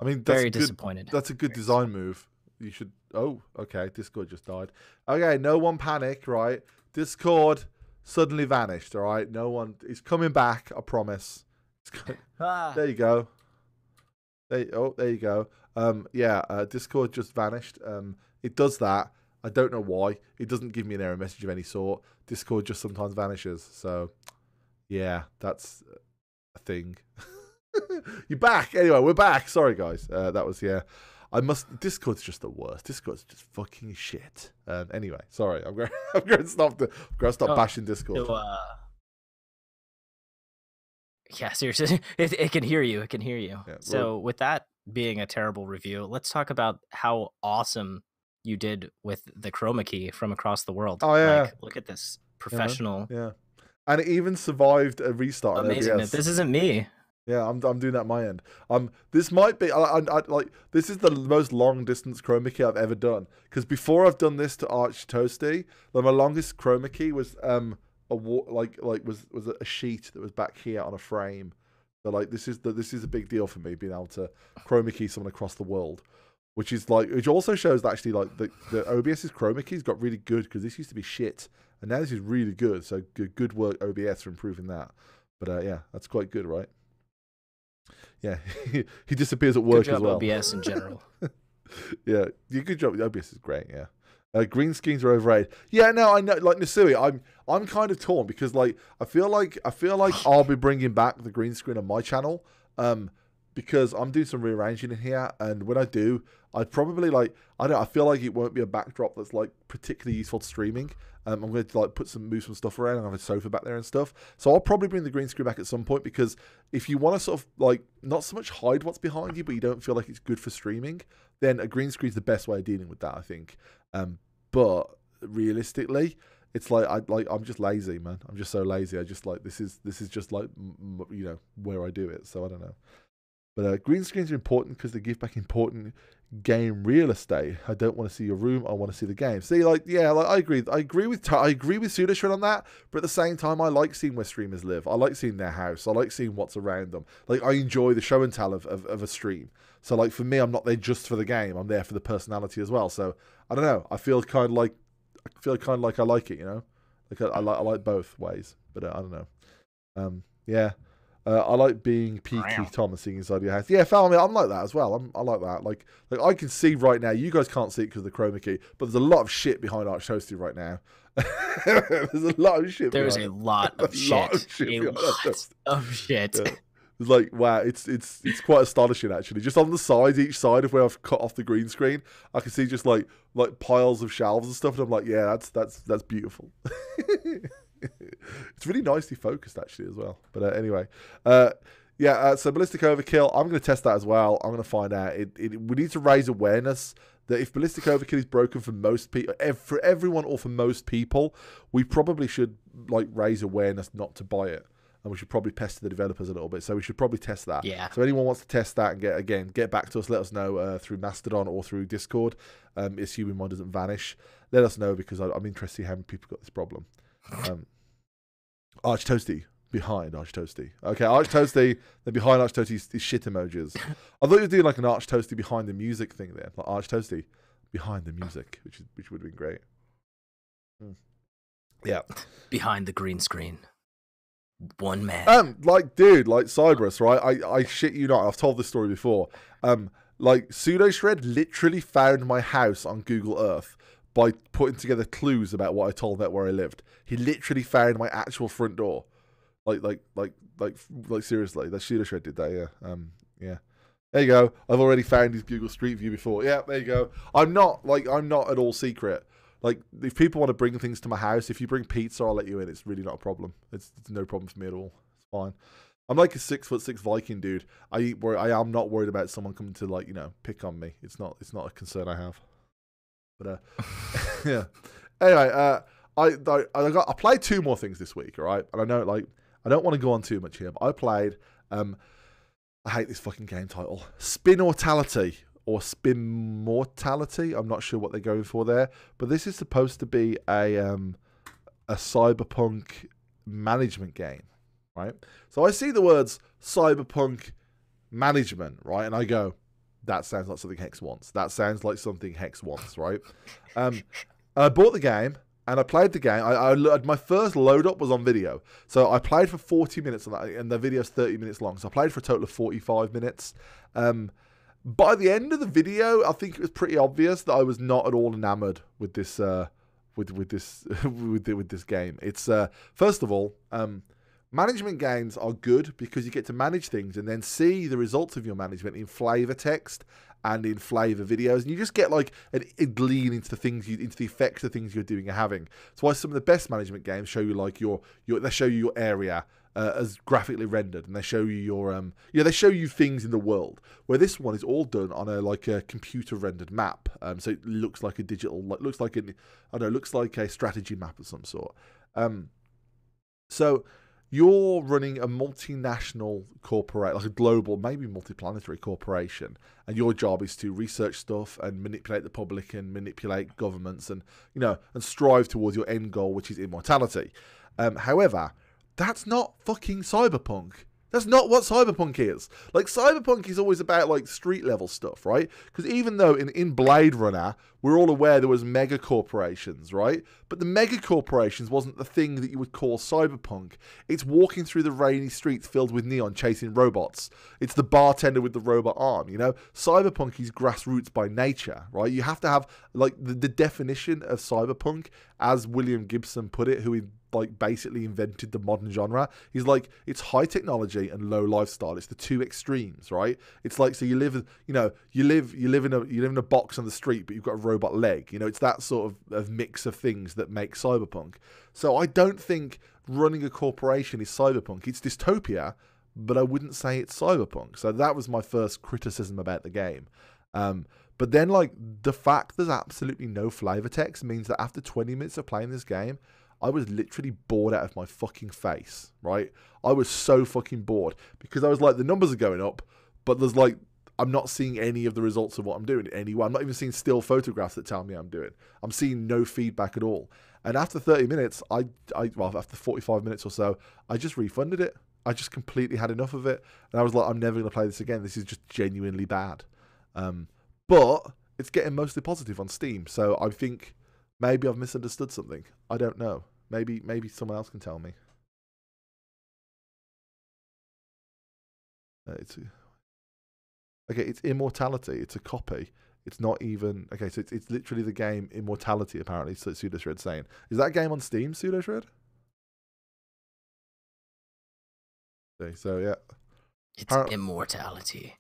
[SPEAKER 1] I mean, that's
[SPEAKER 2] very
[SPEAKER 1] good,
[SPEAKER 2] disappointed.
[SPEAKER 1] That's a good design move. You should. Oh, okay. Discord just died. Okay, no one panic. Right, Discord suddenly vanished. All right, no one. It's coming back. I promise.
[SPEAKER 2] Ah,
[SPEAKER 1] there you go. There, oh, there you go. Um, yeah, uh, Discord just vanished. Um, it does that. I don't know why. It doesn't give me an error message of any sort. Discord just sometimes vanishes. So, yeah, that's a thing. You're back. Anyway, we're back. Sorry, guys. Uh, that was yeah. I must. Discord's just the worst. Discord's just fucking shit. Um, anyway, sorry. I'm going. I'm going to stop. The, I'm going to stop
[SPEAKER 2] Oh,
[SPEAKER 1] bashing Discord.
[SPEAKER 2] so, uh, yeah, seriously, it, it can hear you. It can hear you.
[SPEAKER 1] Yeah,
[SPEAKER 2] so, with that being a terrible review, let's talk about how awesome you did with the chroma key from across the world.
[SPEAKER 1] Oh, yeah.
[SPEAKER 2] like, look at this professional,
[SPEAKER 1] yeah, and it even survived a restart.
[SPEAKER 2] amazing. This isn't me.
[SPEAKER 1] Yeah, I'm I'm doing that at my end. Um, this might be I, I, I like this is the most long distance chroma key I've ever done. Because before I've done this to Arch Toasty, like my longest chroma key was um a wa- like like was was a sheet that was back here on a frame. So like this is the this is a big deal for me being able to chroma key someone across the world, which is like which also shows that actually like the the OBS's chroma keys got really good because this used to be shit and now this is really good. So good good work OBS for improving that. But uh, yeah, that's quite good, right? Yeah, he disappears at work
[SPEAKER 2] Good job,
[SPEAKER 1] as well.
[SPEAKER 2] OBS in general.
[SPEAKER 1] yeah, you good job. OBS is great. Yeah, uh, green screens are overrated. Yeah, no, I know. Like Nasui, I'm I'm kind of torn because like I feel like I feel like I'll be bringing back the green screen on my channel. Um, because I'm doing some rearranging in here, and when I do, I'd probably like I don't. I feel like it won't be a backdrop that's like particularly useful to streaming. Um, I'm going to like put some move some stuff around and have a sofa back there and stuff. So I'll probably bring the green screen back at some point because if you want to sort of like not so much hide what's behind you, but you don't feel like it's good for streaming, then a green screen is the best way of dealing with that, I think. Um, but realistically, it's like I like I'm just lazy, man. I'm just so lazy. I just like this is this is just like you know where I do it. So I don't know. But uh, green screens are important because they give back important game real estate. I don't want to see your room. I want to see the game. See, like, yeah, like I agree. I agree with I agree with Pseudo Shred on that. But at the same time, I like seeing where streamers live. I like seeing their house. I like seeing what's around them. Like, I enjoy the show and tell of, of, of a stream. So, like, for me, I'm not there just for the game. I'm there for the personality as well. So, I don't know. I feel kind of like I feel kind of like I like it, you know. Like I, I like I like both ways, but uh, I don't know. Um, yeah. Uh, I like being peaky Thomasing inside your house. Yeah, family, I'm like that as well. I'm, I like that. Like, like I can see right now. You guys can't see it because of the chroma key, but there's a lot of shit behind Arch Toasty right now. there's a lot of shit.
[SPEAKER 2] There's a lot of shit. Lot of shit a lot of shit. Yeah.
[SPEAKER 1] Like wow, it's it's it's quite astonishing actually. Just on the sides, each side of where I've cut off the green screen, I can see just like like piles of shelves and stuff, and I'm like, yeah, that's that's that's beautiful. it's really nicely focused actually as well. But uh, anyway, uh, yeah. Uh, so ballistic overkill, I'm going to test that as well. I'm going to find out. It, it, we need to raise awareness that if ballistic overkill is broken for most people, for everyone or for most people, we probably should like raise awareness not to buy it. And we should probably pester the developers a little bit. So we should probably test that.
[SPEAKER 2] Yeah.
[SPEAKER 1] So anyone wants to test that and get again get back to us, let us know uh, through Mastodon or through Discord. Um, assuming mine doesn't vanish, let us know because I, am interested to see how many people got this problem. Um, Arch Toasty behind Arch Toasty. Okay, Arch Toasty. Then behind Arch Toasty is, shit emojis. I thought you were doing like an Arch Toasty behind the music thing there, like Arch Toasty behind the music, which is, which would have been great. Hmm. Yeah.
[SPEAKER 2] Behind the green screen. One man.
[SPEAKER 1] Um, like, dude, like Cyberus, right? I, I shit you not. I've told this story before. Um, like Pseudo Shred literally found my house on Google Earth by putting together clues about what I told about where I lived. He literally found my actual front door. Like, like, like, like, like, seriously, that Pseudo Shred did that. Yeah, um, yeah. There you go. I've already found his Google Street View before. Yeah, there you go. I'm not like I'm not at all secret. Like if people want to bring things to my house, if you bring pizza, I'll let you in. It's really not a problem. It's, it's no problem for me at all. It's fine. I'm like a six foot six Viking dude. I eat where I am not worried about someone coming to like you know pick on me. It's not it's not a concern I have. But uh, yeah. Anyway, uh, I I I, got, I played two more things this week. All right, and I know like I don't want to go on too much here, but I played. Um, I hate this fucking game title. Spinnortality or Spinnortality. I'm not sure what they're going for there, but this is supposed to be a um, a cyberpunk management game, right? So I see the words cyberpunk management, right, and I go, that sounds like something Hex wants. That sounds like something Hex wants, right? Um, I bought the game and I played the game. I, I, my first load up was on video, so I played for 40 minutes on that, and the video's 30 minutes long. So I played for a total of 45 minutes. Um, by the end of the video, I think it was pretty obvious that I was not at all enamored with this uh, with with this with with this game. It's uh, first of all, um, management games are good because you get to manage things and then see the results of your management in flavor text and in flavor videos, and you just get like a glean into the things you into the effects of things you're doing and having. That's why some of the best management games show you like your your they show you your area uh, as graphically rendered, and they show you your um, yeah, they show you things in the world. Where this one is all done on a like a computer rendered map, um, so it looks like a digital, like looks like an, I don't know, looks like a strategy map of some sort. Um, so you're running a multinational corporate, like a global, maybe multiplanetary corporation, and your job is to research stuff and manipulate the public and manipulate governments and you know and strive towards your end goal, which is immortality. Um, however, that's not fucking cyberpunk. That's not what cyberpunk is. Like cyberpunk is always about like street level stuff, right? Because even though in, in Blade Runner we're all aware there was mega corporations, right? But the mega corporations wasn't the thing that you would call cyberpunk. It's walking through the rainy streets filled with neon chasing robots. It's the bartender with the robot arm, you know? Cyberpunk is grassroots by nature, right? You have to have like the, the definition of cyberpunk as William Gibson put it, who like basically invented the modern genre. He's like it's high technology and low lifestyle. It's the two extremes, right? It's like so you live, you know, you live you live in a you live in a box on the street, but you've got a robot leg. You know, it's that sort of, of mix of things that make cyberpunk. So I don't think running a corporation is cyberpunk. It's dystopia, but I wouldn't say it's cyberpunk. So that was my first criticism about the game. Um, but then, like, the fact there's absolutely no flavor text means that after 20 minutes of playing this game, I was literally bored out of my fucking face, right? I was so fucking bored because I was like, the numbers are going up, but there's like, I'm not seeing any of the results of what I'm doing anyway. I'm not even seeing still photographs that tell me I'm doing. I'm seeing no feedback at all. And after 30 minutes, I, I well, after 45 minutes or so, I just refunded it. I just completely had enough of it. And I was like, I'm never going to play this again. This is just genuinely bad. Um, but it's getting mostly positive on Steam. So I think maybe I've misunderstood something. I don't know. Maybe maybe someone else can tell me. Uh, it's okay. It's immortality. It's a copy. It's not even okay. So it's, it's literally the game Immortality. Apparently, so Pseudo Shred saying is that game on Steam? Pseudo Shred. Okay, so yeah.
[SPEAKER 2] It's immortality.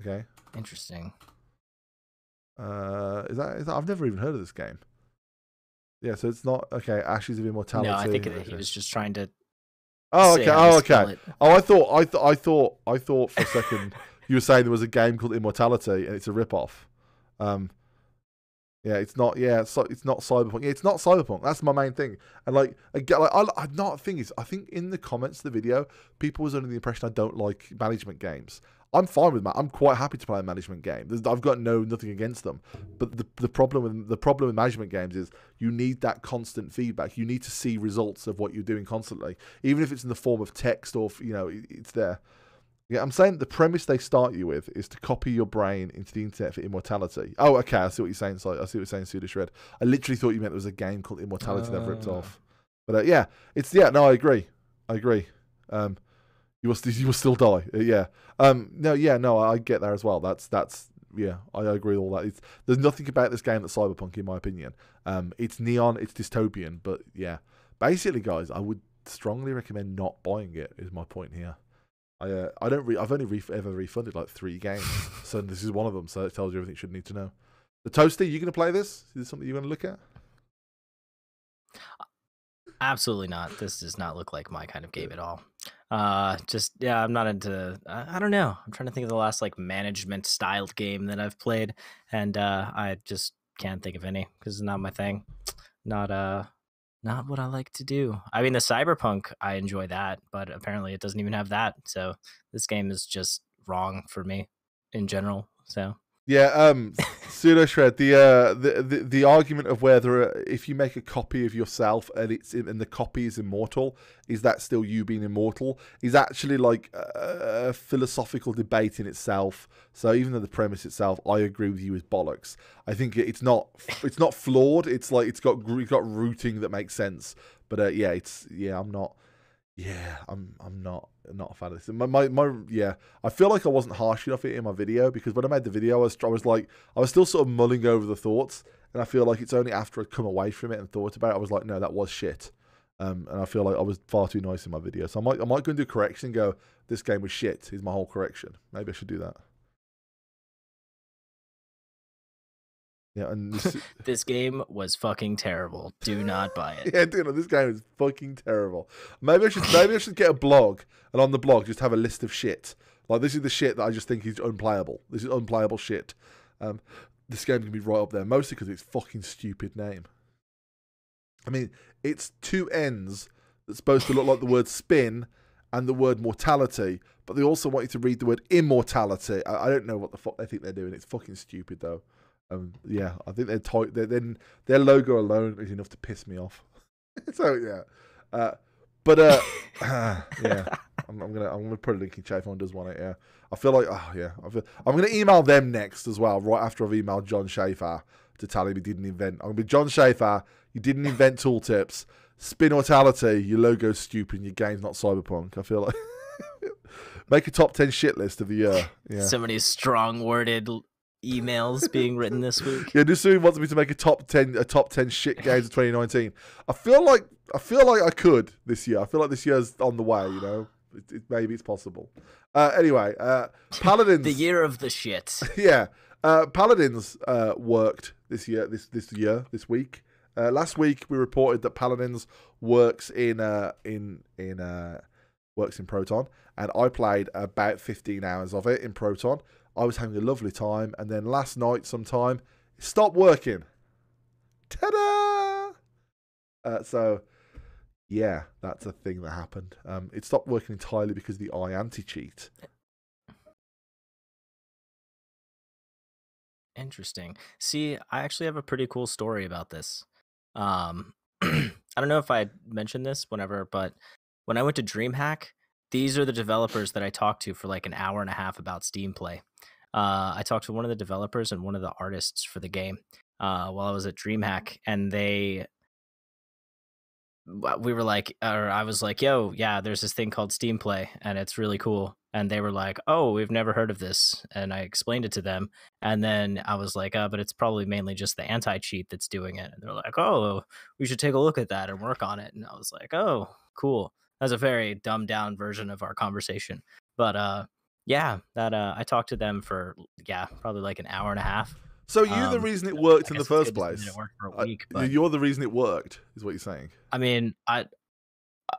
[SPEAKER 1] Okay.
[SPEAKER 2] Interesting.
[SPEAKER 1] Uh, is that is that? I've never even heard of this game. Yeah, so it's not okay. Ashes of Immortality.
[SPEAKER 2] No, I think
[SPEAKER 1] okay.
[SPEAKER 2] he was just trying to.
[SPEAKER 1] Oh, okay. Oh, okay.
[SPEAKER 2] it.
[SPEAKER 1] Oh, I thought, I thought, I thought, I thought for a second you were saying there was a game called Immortality and it's a rip-off. Um, yeah, it's not. Yeah, it's, it's not Cyberpunk. Yeah, it's not Cyberpunk. That's my main thing. And like, again, like, I, I not thing is, I think in the comments of the video, people was under the impression I don't like management games. I'm fine with that. I'm quite happy to play a management game. I've got no nothing against them. But the, the problem with the problem with management games is you need that constant feedback. You need to see results of what you're doing constantly, even if it's in the form of text or you know it- it's there. Yeah, I'm saying the premise they start you with is to copy your brain into the internet for immortality. Oh, okay, I see what you're saying. So I see what you're saying, Pseudo Shred. I literally thought you meant there was a game called Immortality that ripped
[SPEAKER 2] Ah.
[SPEAKER 1] off. But uh, yeah, it's yeah. No, I agree. I agree. Um, you will you will still die. Uh, yeah. Um, no, yeah, no, I, I get there as well. That's that's yeah, I agree with all that. It's, there's nothing about this game that's cyberpunk, in my opinion. Um, it's neon, it's dystopian, but yeah, basically, guys, I would strongly recommend not buying it. Is my point here. I uh, I don't re- I've only ref- ever refunded like three games, so this is one of them. So it tells you everything you should need to know. The toasty, you gonna play this? Is this something you want to look at?
[SPEAKER 2] Absolutely not. This does not look like my kind of game at all. Uh, just yeah, I'm not into. I, I don't know. I'm trying to think of the last like management styled game that I've played, and uh, I just can't think of any because it's not my thing. Not uh, not what I like to do. I mean, the cyberpunk, I enjoy that, but apparently it doesn't even have that. So this game is just wrong for me in general. So
[SPEAKER 1] Yeah, um, pseudo shred. The, uh, the the the argument of whether uh, if you make a copy of yourself and it's and the copy is immortal, is that still you being immortal? Is actually like a, a philosophical debate in itself. So even though the premise itself, I agree with you, is bollocks. I think it's not it's not flawed. It's like it's got it's got rooting that makes sense. But uh, yeah, it's yeah, I'm not. Yeah, I'm I'm not not a fan of this. My, my my yeah, I feel like I wasn't harsh enough in my video because when I made the video, I was I was like I was still sort of mulling over the thoughts, and I feel like it's only after I'd come away from it and thought about it, I was like, no, that was shit. Um, and I feel like I was far too nice in my video, so I might I might go and do a correction. Go, this game was shit. Is my whole correction? Maybe I should do that. Yeah, and this,
[SPEAKER 2] this game was fucking terrible. Do not buy it.
[SPEAKER 1] yeah, dude, this game is fucking terrible. Maybe I should maybe I should get a blog and on the blog just have a list of shit. Like this is the shit that I just think is unplayable. This is unplayable shit. Um, this game gonna be right up there, mostly because it's fucking stupid name. I mean, it's two ends that's supposed to look like the word spin and the word mortality, but they also want you to read the word immortality. I, I don't know what the fuck they think they're doing. It's fucking stupid though. Um, yeah, I think they're tight. They're, then their logo alone is enough to piss me off. so yeah, uh, but uh, yeah, I'm, I'm gonna I'm gonna put a link in chat if anyone does want it. Yeah, I feel like oh yeah, I feel, I'm gonna email them next as well. Right after I've emailed Jon Shafer to tell him he didn't invent. I'm gonna be Jon Shafer. You didn't invent tooltips. Spinnortality. Your logo's stupid. and Your game's not cyberpunk. I feel like make a top ten shit list of the year. Yeah.
[SPEAKER 2] So many strong worded emails being written this week.
[SPEAKER 1] Yeah, Nusui wants me to make a top ten a top ten shit games of 2019. I feel like I feel like I could this year. I feel like this year's on the way. You know, it, it, maybe it's possible. Uh, anyway, uh, Paladins.
[SPEAKER 2] The year of the shit.
[SPEAKER 1] yeah, uh, Paladins uh, worked this year. This this year this week. Uh, last week we reported that Paladins works in uh, in in uh, works in Proton, and I played about 15 hours of it in Proton. I was having a lovely time, and then last night, sometime, it stopped working. Ta-da! Uh, so, yeah, that's a thing that happened. Um, it stopped working entirely because the eye anti-cheat.
[SPEAKER 2] Interesting. See, I actually have a pretty cool story about this. Um, I don't know if I mentioned this whenever, but when I went to DreamHack, these are the developers that I talked to for like an hour and a half about Steam Play. Uh, I talked to one of the developers and one of the artists for the game, uh, while I was at DreamHack, and they we were like, or I was like, yo, yeah, there's this thing called Steam Play, and it's really cool. And they were like, oh, we've never heard of this. And I explained it to them. And then I was like, uh, but it's probably mainly just the anti cheat that's doing it. And they're like, oh, we should take a look at that and work on it. And I was like, oh, cool. That's a very dumbed down version of our conversation. But uh, yeah, that uh, I talked to them for, yeah, probably like an hour and a half.
[SPEAKER 1] So you're um, the reason it worked in the first place. Worked for a Week, but, you're the reason it worked, is what you're saying.
[SPEAKER 2] I mean, I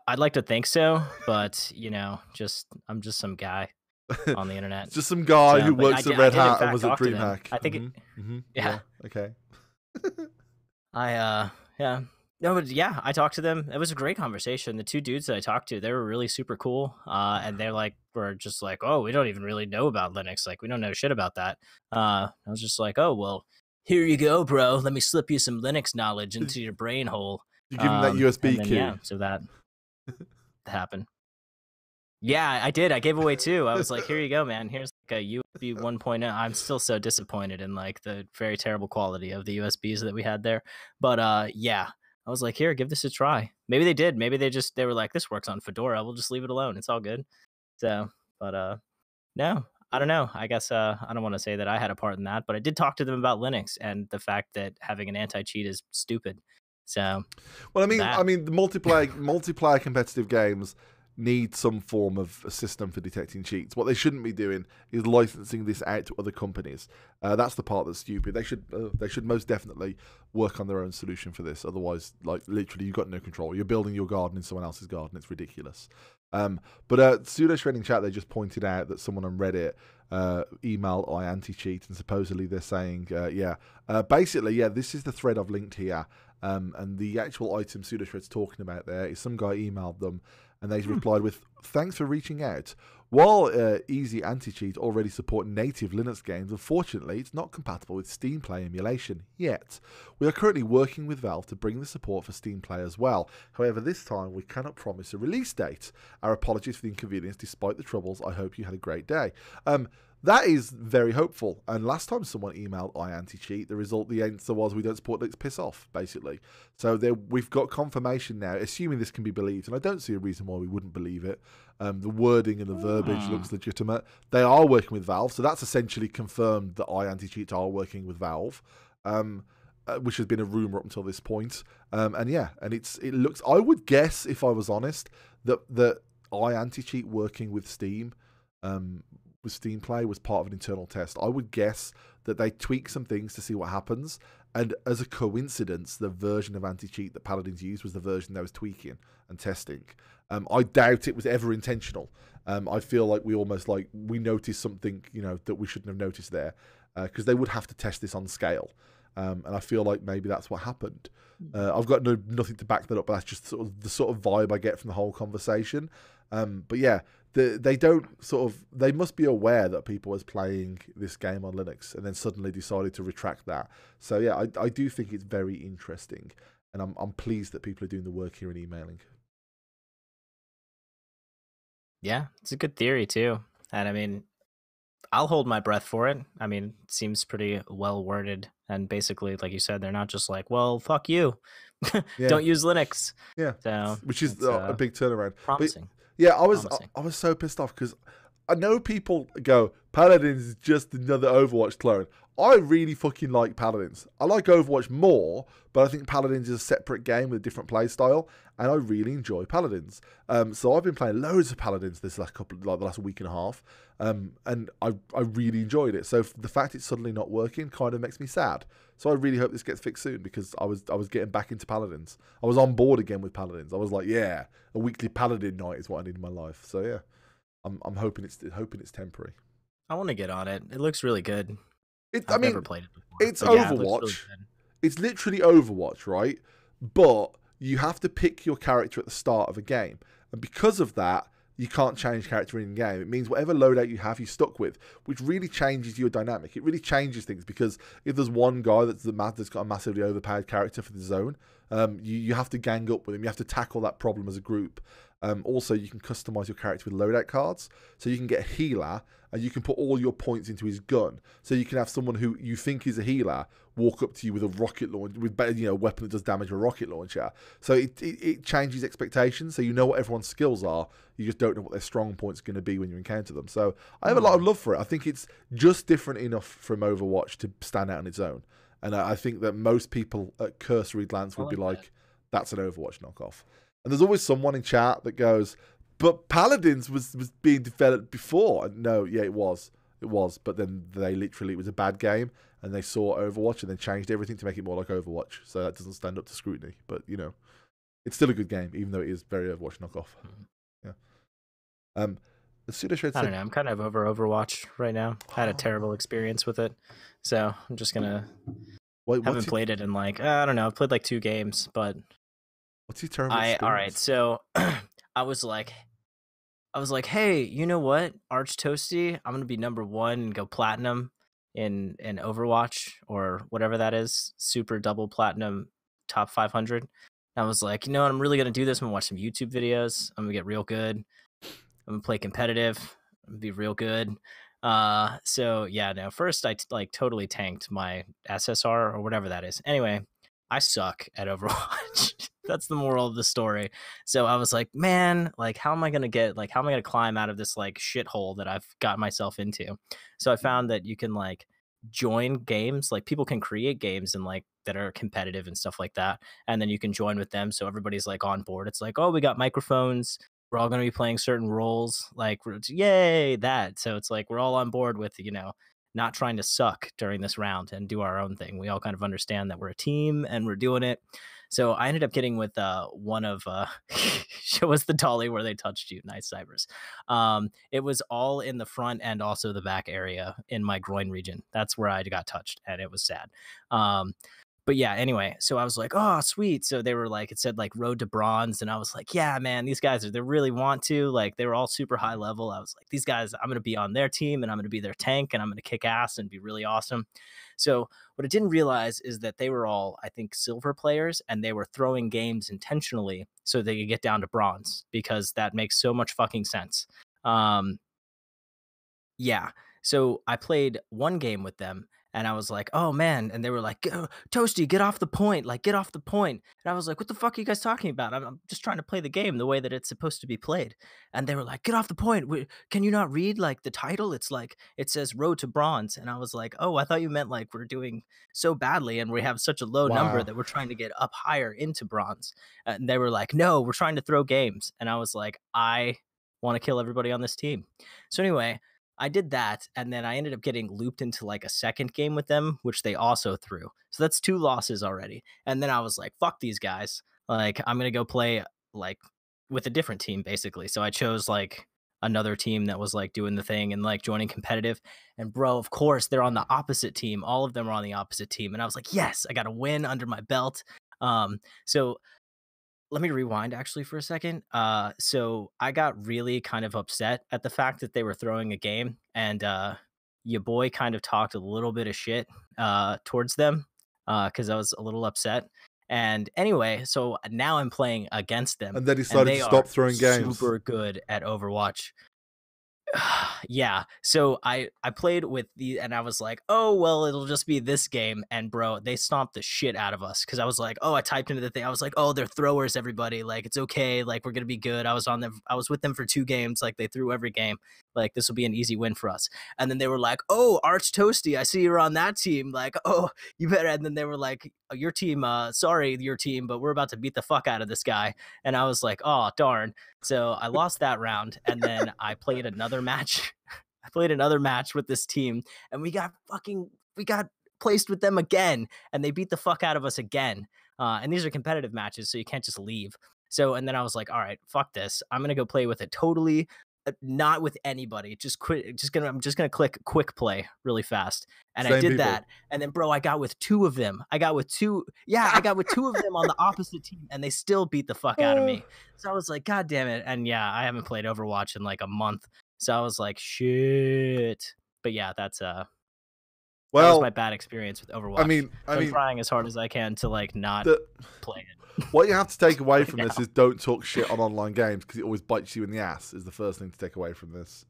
[SPEAKER 2] I'd like to think so, but you know, just I'm just some guy on the internet.
[SPEAKER 1] just some guy so, who works at Red Hat and was at DreamHack.
[SPEAKER 2] I think mm-hmm. it. Mm-hmm. Yeah.
[SPEAKER 1] yeah. Okay.
[SPEAKER 2] I uh yeah no, but yeah, I talked to them. It was a great conversation. The two dudes that I talked to, they were really super cool. Uh, and they're like, were just like, oh, we don't even really know about Linux. Like, we don't know shit about that. Uh, I was just like, oh, well, here you go, bro. Let me slip you some Linux knowledge into your brain hole.
[SPEAKER 1] You give um, them that USB then, key. Yeah,
[SPEAKER 2] so that happened. Yeah, I did. I gave away two. I was like, here you go, man. Here's like a USB 1.0. I'm still so disappointed in like the very terrible quality of the USBs that we had there. But uh, yeah. I was like, here, give this a try. Maybe they did. Maybe they just they were like, this works on Fedora. We'll just leave it alone. It's all good. So, but uh, no, I don't know. I guess uh, I don't want to say that I had a part in that, but I did talk to them about Linux and the fact that having an anti-cheat is stupid. So,
[SPEAKER 1] well, I mean, that. I mean, the multiplayer multiplayer competitive games need some form of a system for detecting cheats. What they shouldn't be doing is licensing this out to other companies. Uh, that's the part that's stupid. They should uh, they should most definitely work on their own solution for this. Otherwise, like literally, you've got no control. You're building your garden in someone else's garden. It's ridiculous. Um, but uh, pseudo shredding chat, they just pointed out that someone on Reddit uh, emailed I anti cheat, and supposedly they're saying, uh, yeah, uh, basically, yeah, this is the thread I've linked here. Um, and the actual item pseudo shred's talking about there is some guy emailed them and they hmm. replied with, Thanks for reaching out. While uh, Easy Anti Cheat already support native Linux games, unfortunately, it's not compatible with Steam Play emulation yet. We are currently working with Valve to bring the support for Steam Play as well. However, this time we cannot promise a release date. Our apologies for the inconvenience. Despite the troubles, I hope you had a great day. Um, that is very hopeful. And last time someone emailed I anti cheat, the result, the answer was we don't support Linux, piss off, basically. So there, we've got confirmation now, assuming this can be believed, and I don't see a reason why we wouldn't believe it. Um, the wording and the verbiage mm. looks legitimate. They are working with Valve, so that's essentially confirmed that I anti cheat are working with Valve. Um, uh, which has been a rumor up until this point. Um, and yeah, and it's it looks. I would guess, if I was honest, that that I anti cheat working with Steam um, with Steam Play was part of an internal test. I would guess that they tweak some things to see what happens. And as a coincidence, the version of anti cheat that Paladins used was the version they was tweaking and testing. Um, I doubt it was ever intentional. Um, I feel like we almost like we noticed something, you know, that we shouldn't have noticed there, because uh, they would have to test this on scale. Um, and I feel like maybe that's what happened. Hmm. Uh, I've got no nothing to back that up, but that's just sort of the sort of vibe I get from the whole conversation. Um, but yeah, the, they don't sort of they must be aware that people was playing this game on Linux and then suddenly decided to retract that. So yeah, I, I do think it's very interesting, and I'm I'm pleased that people are doing the work here and emailing.
[SPEAKER 2] Yeah, it's a good theory too, and I mean, I'll hold my breath for it. I mean, it seems pretty well worded, and basically, like you said, they're not just like, "Well, fuck you, yeah. don't use Linux."
[SPEAKER 1] Yeah,
[SPEAKER 2] so
[SPEAKER 1] which is uh, a big turnaround.
[SPEAKER 2] Promising.
[SPEAKER 1] But, yeah, I was I, I was so pissed off because I know people go Paladins is just another Overwatch clone. I really fucking like Paladins. I like Overwatch more, but I think Paladins is a separate game with a different play style, and I really enjoy Paladins. Um, so I've been playing loads of Paladins this last couple, like the last week and a half, um, and I I really enjoyed it. So the fact it's suddenly not working kind of makes me sad. So I really hope this gets fixed soon because I was I was getting back into Paladins. I was on board again with Paladins. I was like, yeah, a weekly Paladin night is what I need in my life. So yeah, I'm I'm hoping it's hoping it's temporary.
[SPEAKER 2] I want to get on it. It looks really good.
[SPEAKER 1] It, I've I mean, never played it before. It's Overwatch. Yeah, it really it's literally Overwatch, right? But you have to pick your character at the start of a game, and because of that, you can't change character in game. It means whatever loadout you have, you're stuck with, which really changes your dynamic. It really changes things because if there's one guy that's the that's got a massively overpowered character for the zone, um, you you have to gang up with him. You have to tackle that problem as a group. Um, also, you can customize your character with loadout cards, so you can get a healer and you can put all your points into his gun. So you can have someone who you think is a healer walk up to you with a rocket launcher, with you know a weapon that does damage a rocket launcher. So it, it, it changes expectations. So you know what everyone's skills are. You just don't know what their strong points are going to be when you encounter them. So I have a lot of love for it. I think it's just different enough from Overwatch to stand out on its own. And I, I think that most people at cursory glance would
[SPEAKER 2] I
[SPEAKER 1] be
[SPEAKER 2] like
[SPEAKER 1] like, "That's an Overwatch knockoff." And there's always someone in chat that goes, "But Paladins was was being developed before." And no, yeah, it was, it was. But then they literally it was a bad game, and they saw Overwatch and then changed everything to make it more like Overwatch. So that doesn't stand up to scrutiny. But you know, it's still a good game, even though it is very Overwatch knockoff. Yeah. Um, the pseudo
[SPEAKER 2] I don't know. I'm kind of over Overwatch right now. I had a terrible experience with it, so I'm just gonna
[SPEAKER 1] Wait,
[SPEAKER 2] haven't played it in like I don't know. I've played like two games, but
[SPEAKER 1] what's your terrible
[SPEAKER 2] I all right. So I was like, I was like, hey, you know what, Arch Toasty, I'm gonna be number one and go platinum in in Overwatch or whatever that is, super double platinum, top 500. And I was like, you know what, I'm really gonna do this. I'm gonna watch some YouTube videos. I'm gonna get real good. I'm gonna play competitive. I'm gonna be real good. Uh, so yeah, no. First, I t- like totally tanked my SSR or whatever that is. Anyway, I suck at Overwatch. That's the moral of the story. So I was like, man, like how am I gonna get like how am I gonna climb out of this like shithole that I've got myself into? So I mm-hmm. found that you can like join games, like people can create games and like that are competitive and stuff like that, and then you can join with them. So everybody's like on board. It's like, oh, we got microphones. We're all gonna be playing certain roles. Like, yay, that. So it's like we're all on board with you know not trying to suck during this round and do our own thing. We all kind of understand that we're a team and we're doing it. So I ended up getting with uh, one of uh, show us the dolly where they touched you. Nice cybers. Um, it was all in the front and also the back area in my groin region. That's where I got touched, and it was sad. Um, but yeah, anyway, so I was like, oh, sweet. So they were like, it said like road to bronze. And I was like, yeah, man, these guys are, they really want to. Like, they were all super high level. I was like, these guys, I'm going to be on their team and I'm going to be their tank and I'm going to kick ass and be really awesome. So what I didn't realize is that they were all, I think, silver players and they were throwing games intentionally so they could get down to bronze because that makes so much fucking sense. Um, yeah. So I played one game with them and I was like, oh man. And they were like, "Go- Toasty, get off the point. Like, get off the point. And I was like, what the fuck are you guys talking about? I'm, I'm just trying to play the game the way that it's supposed to be played. And they were like, get off the point. We- Can you not read like the title? It's like, it says road to bronze. And I was like, oh, I thought you meant like we're doing so badly and we have such a low number that we're trying to get up higher into bronze. And they were like, no, we're trying to throw games. And I was like, I want to kill everybody on this team. So anyway, I did that, and then I ended up getting looped into like a second game with them, which they also threw. So that's two losses already. And then I was like, fuck these guys. Like, I'm gonna go play like with a different team, basically. So I chose like another team that was like doing the thing and like joining competitive. And bro, of course, they're on the opposite team. All of them are on the opposite team. And I was like, yes, I got a win under my belt. Um, so let me rewind actually for a second. Uh, so I got really kind of upset at the fact that they were throwing a game, and uh, your boy kind of talked a little bit of shit uh, towards them because I was a little upset. And anyway, so now I'm playing against them,
[SPEAKER 1] And then
[SPEAKER 2] he
[SPEAKER 1] decided to stop throwing games.
[SPEAKER 2] Super good at Overwatch. yeah. So I I played with the and I was like, oh well, it'll just be this game. And bro, they stomped the shit out of us because I was like, oh, I typed into the thing. I was like, oh, they're throwers, everybody. Like it's okay. Like we're gonna be good. I was on them. I was with them for two games. Like they threw every game. Like this will be an easy win for us. And then they were like, oh, Arch Toasty, I see you're on that team. Like oh, you better. And then they were like, "Oh, your team. Uh, sorry, your team, but we're about to beat the fuck out of this guy. And I was like, oh darn. So I lost that round, and then I played another match. I played another match with this team, and we got fucking we got placed with them again, and they beat the fuck out of us again. Uh, and these are competitive matches, so you can't just leave. So and then I was like, all right, fuck this. I'm gonna go play with it totally. Uh, Not with anybody. Just quit. Just gonna. I'm just gonna click quick play really fast, and I did
[SPEAKER 1] people.
[SPEAKER 2] that. And then, bro, I got with two of them. I got with two. Yeah, I got with two of them on the opposite team, and they still beat the fuck out of me. So I was like, God damn it. And yeah, I haven't played Overwatch in like a month. So I was like, shit. But yeah, that's uh that was
[SPEAKER 1] Well,
[SPEAKER 2] my bad experience with Overwatch.
[SPEAKER 1] I mean, I
[SPEAKER 2] I'm
[SPEAKER 1] mean,
[SPEAKER 2] trying as hard as I can to like not
[SPEAKER 1] the,
[SPEAKER 2] play it.
[SPEAKER 1] What you have to take away from this is don't talk shit on online games because it always bites you in the ass. Is the first thing to take away from this.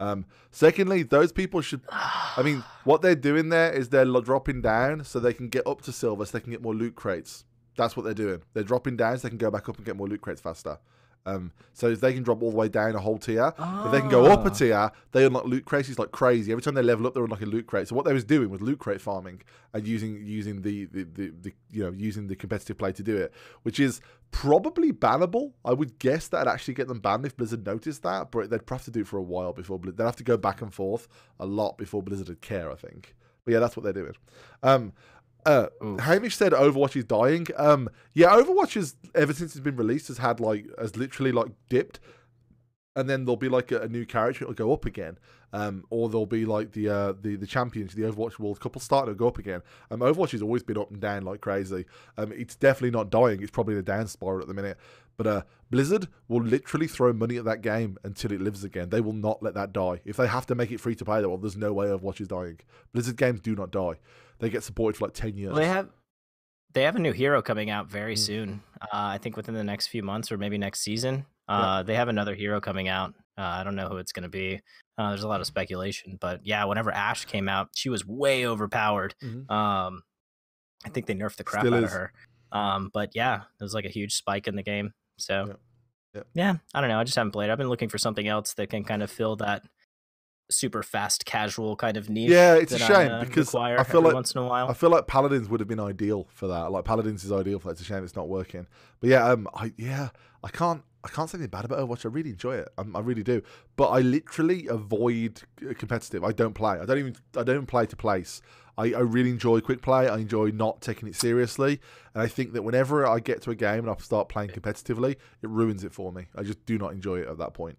[SPEAKER 1] Um, secondly, those people should. I mean, what they're doing there is they're dropping down so they can get up to silver, so they can get more loot crates. That's what they're doing. They're dropping down so they can go back up and get more loot crates faster. Um, so if they can drop all the way down a whole tier, if they can go up a
[SPEAKER 2] Ah.
[SPEAKER 1] tier, they unlock loot crates It's like crazy. Every time they level up, they're unlocking loot crates. So what they was doing was loot crate farming and using using the, the, the, the you know using the competitive play to do it, which is probably bannable. I would guess that'd actually get them banned if Blizzard noticed that, but they'd have to do it for a while before Blizzard. They'd have to go back and forth a lot before Blizzard would care. I think. But yeah, that's what they're doing. Um, uh. Hamish said Overwatch is dying. Um, yeah, Overwatch is ever since it's been released has had like has literally like dipped, and then there'll be like a, a new character it'll go up again. Um, or there'll be like the uh, the the champions, the Overwatch World Cup will start and it'll go up again. Um, Overwatch has always been up and down like crazy. Um, it's definitely not dying. It's probably in a down spiral at the minute. But uh, Blizzard will literally throw money at that game until it lives again. They will not let that die. If they have to make it free to play, well, there's no way Overwatch is dying. Blizzard games do not die. They get supported for like ten years.
[SPEAKER 2] Well, they have they have a new hero coming out very
[SPEAKER 1] Mm.
[SPEAKER 2] soon. Uh, I think within the next few months or maybe next season. Uh, They have another hero coming out. Uh, I don't know who it's going to be. Uh, there's a lot of speculation, but yeah, whenever Ashe came out, she was way overpowered.
[SPEAKER 1] Mhm.
[SPEAKER 2] Um, I think they nerfed the crap
[SPEAKER 1] Still
[SPEAKER 2] out
[SPEAKER 1] is.
[SPEAKER 2] of her. Um, but yeah, there's like a huge spike in the game. So
[SPEAKER 1] Yep. Yep.
[SPEAKER 2] yeah, I don't know. I just haven't played. I've been looking for something else that can kind of fill that super fast casual kind of niche.
[SPEAKER 1] Yeah, it's a shame
[SPEAKER 2] I, uh,
[SPEAKER 1] because I feel like
[SPEAKER 2] once in a while.
[SPEAKER 1] I feel like Paladins would have been ideal for that. Like Paladins is ideal for that. It's a shame it's not working. But yeah, um, I yeah, I can't I can't say anything bad about Overwatch. I really enjoy it. I, I really do. But I literally avoid uh, competitive. I don't play. I don't even I don't play to place. I, I really enjoy quick play. I enjoy not taking it seriously. And I think that whenever I get to a game and I start playing competitively, it ruins it for me. I just do not enjoy it at that point.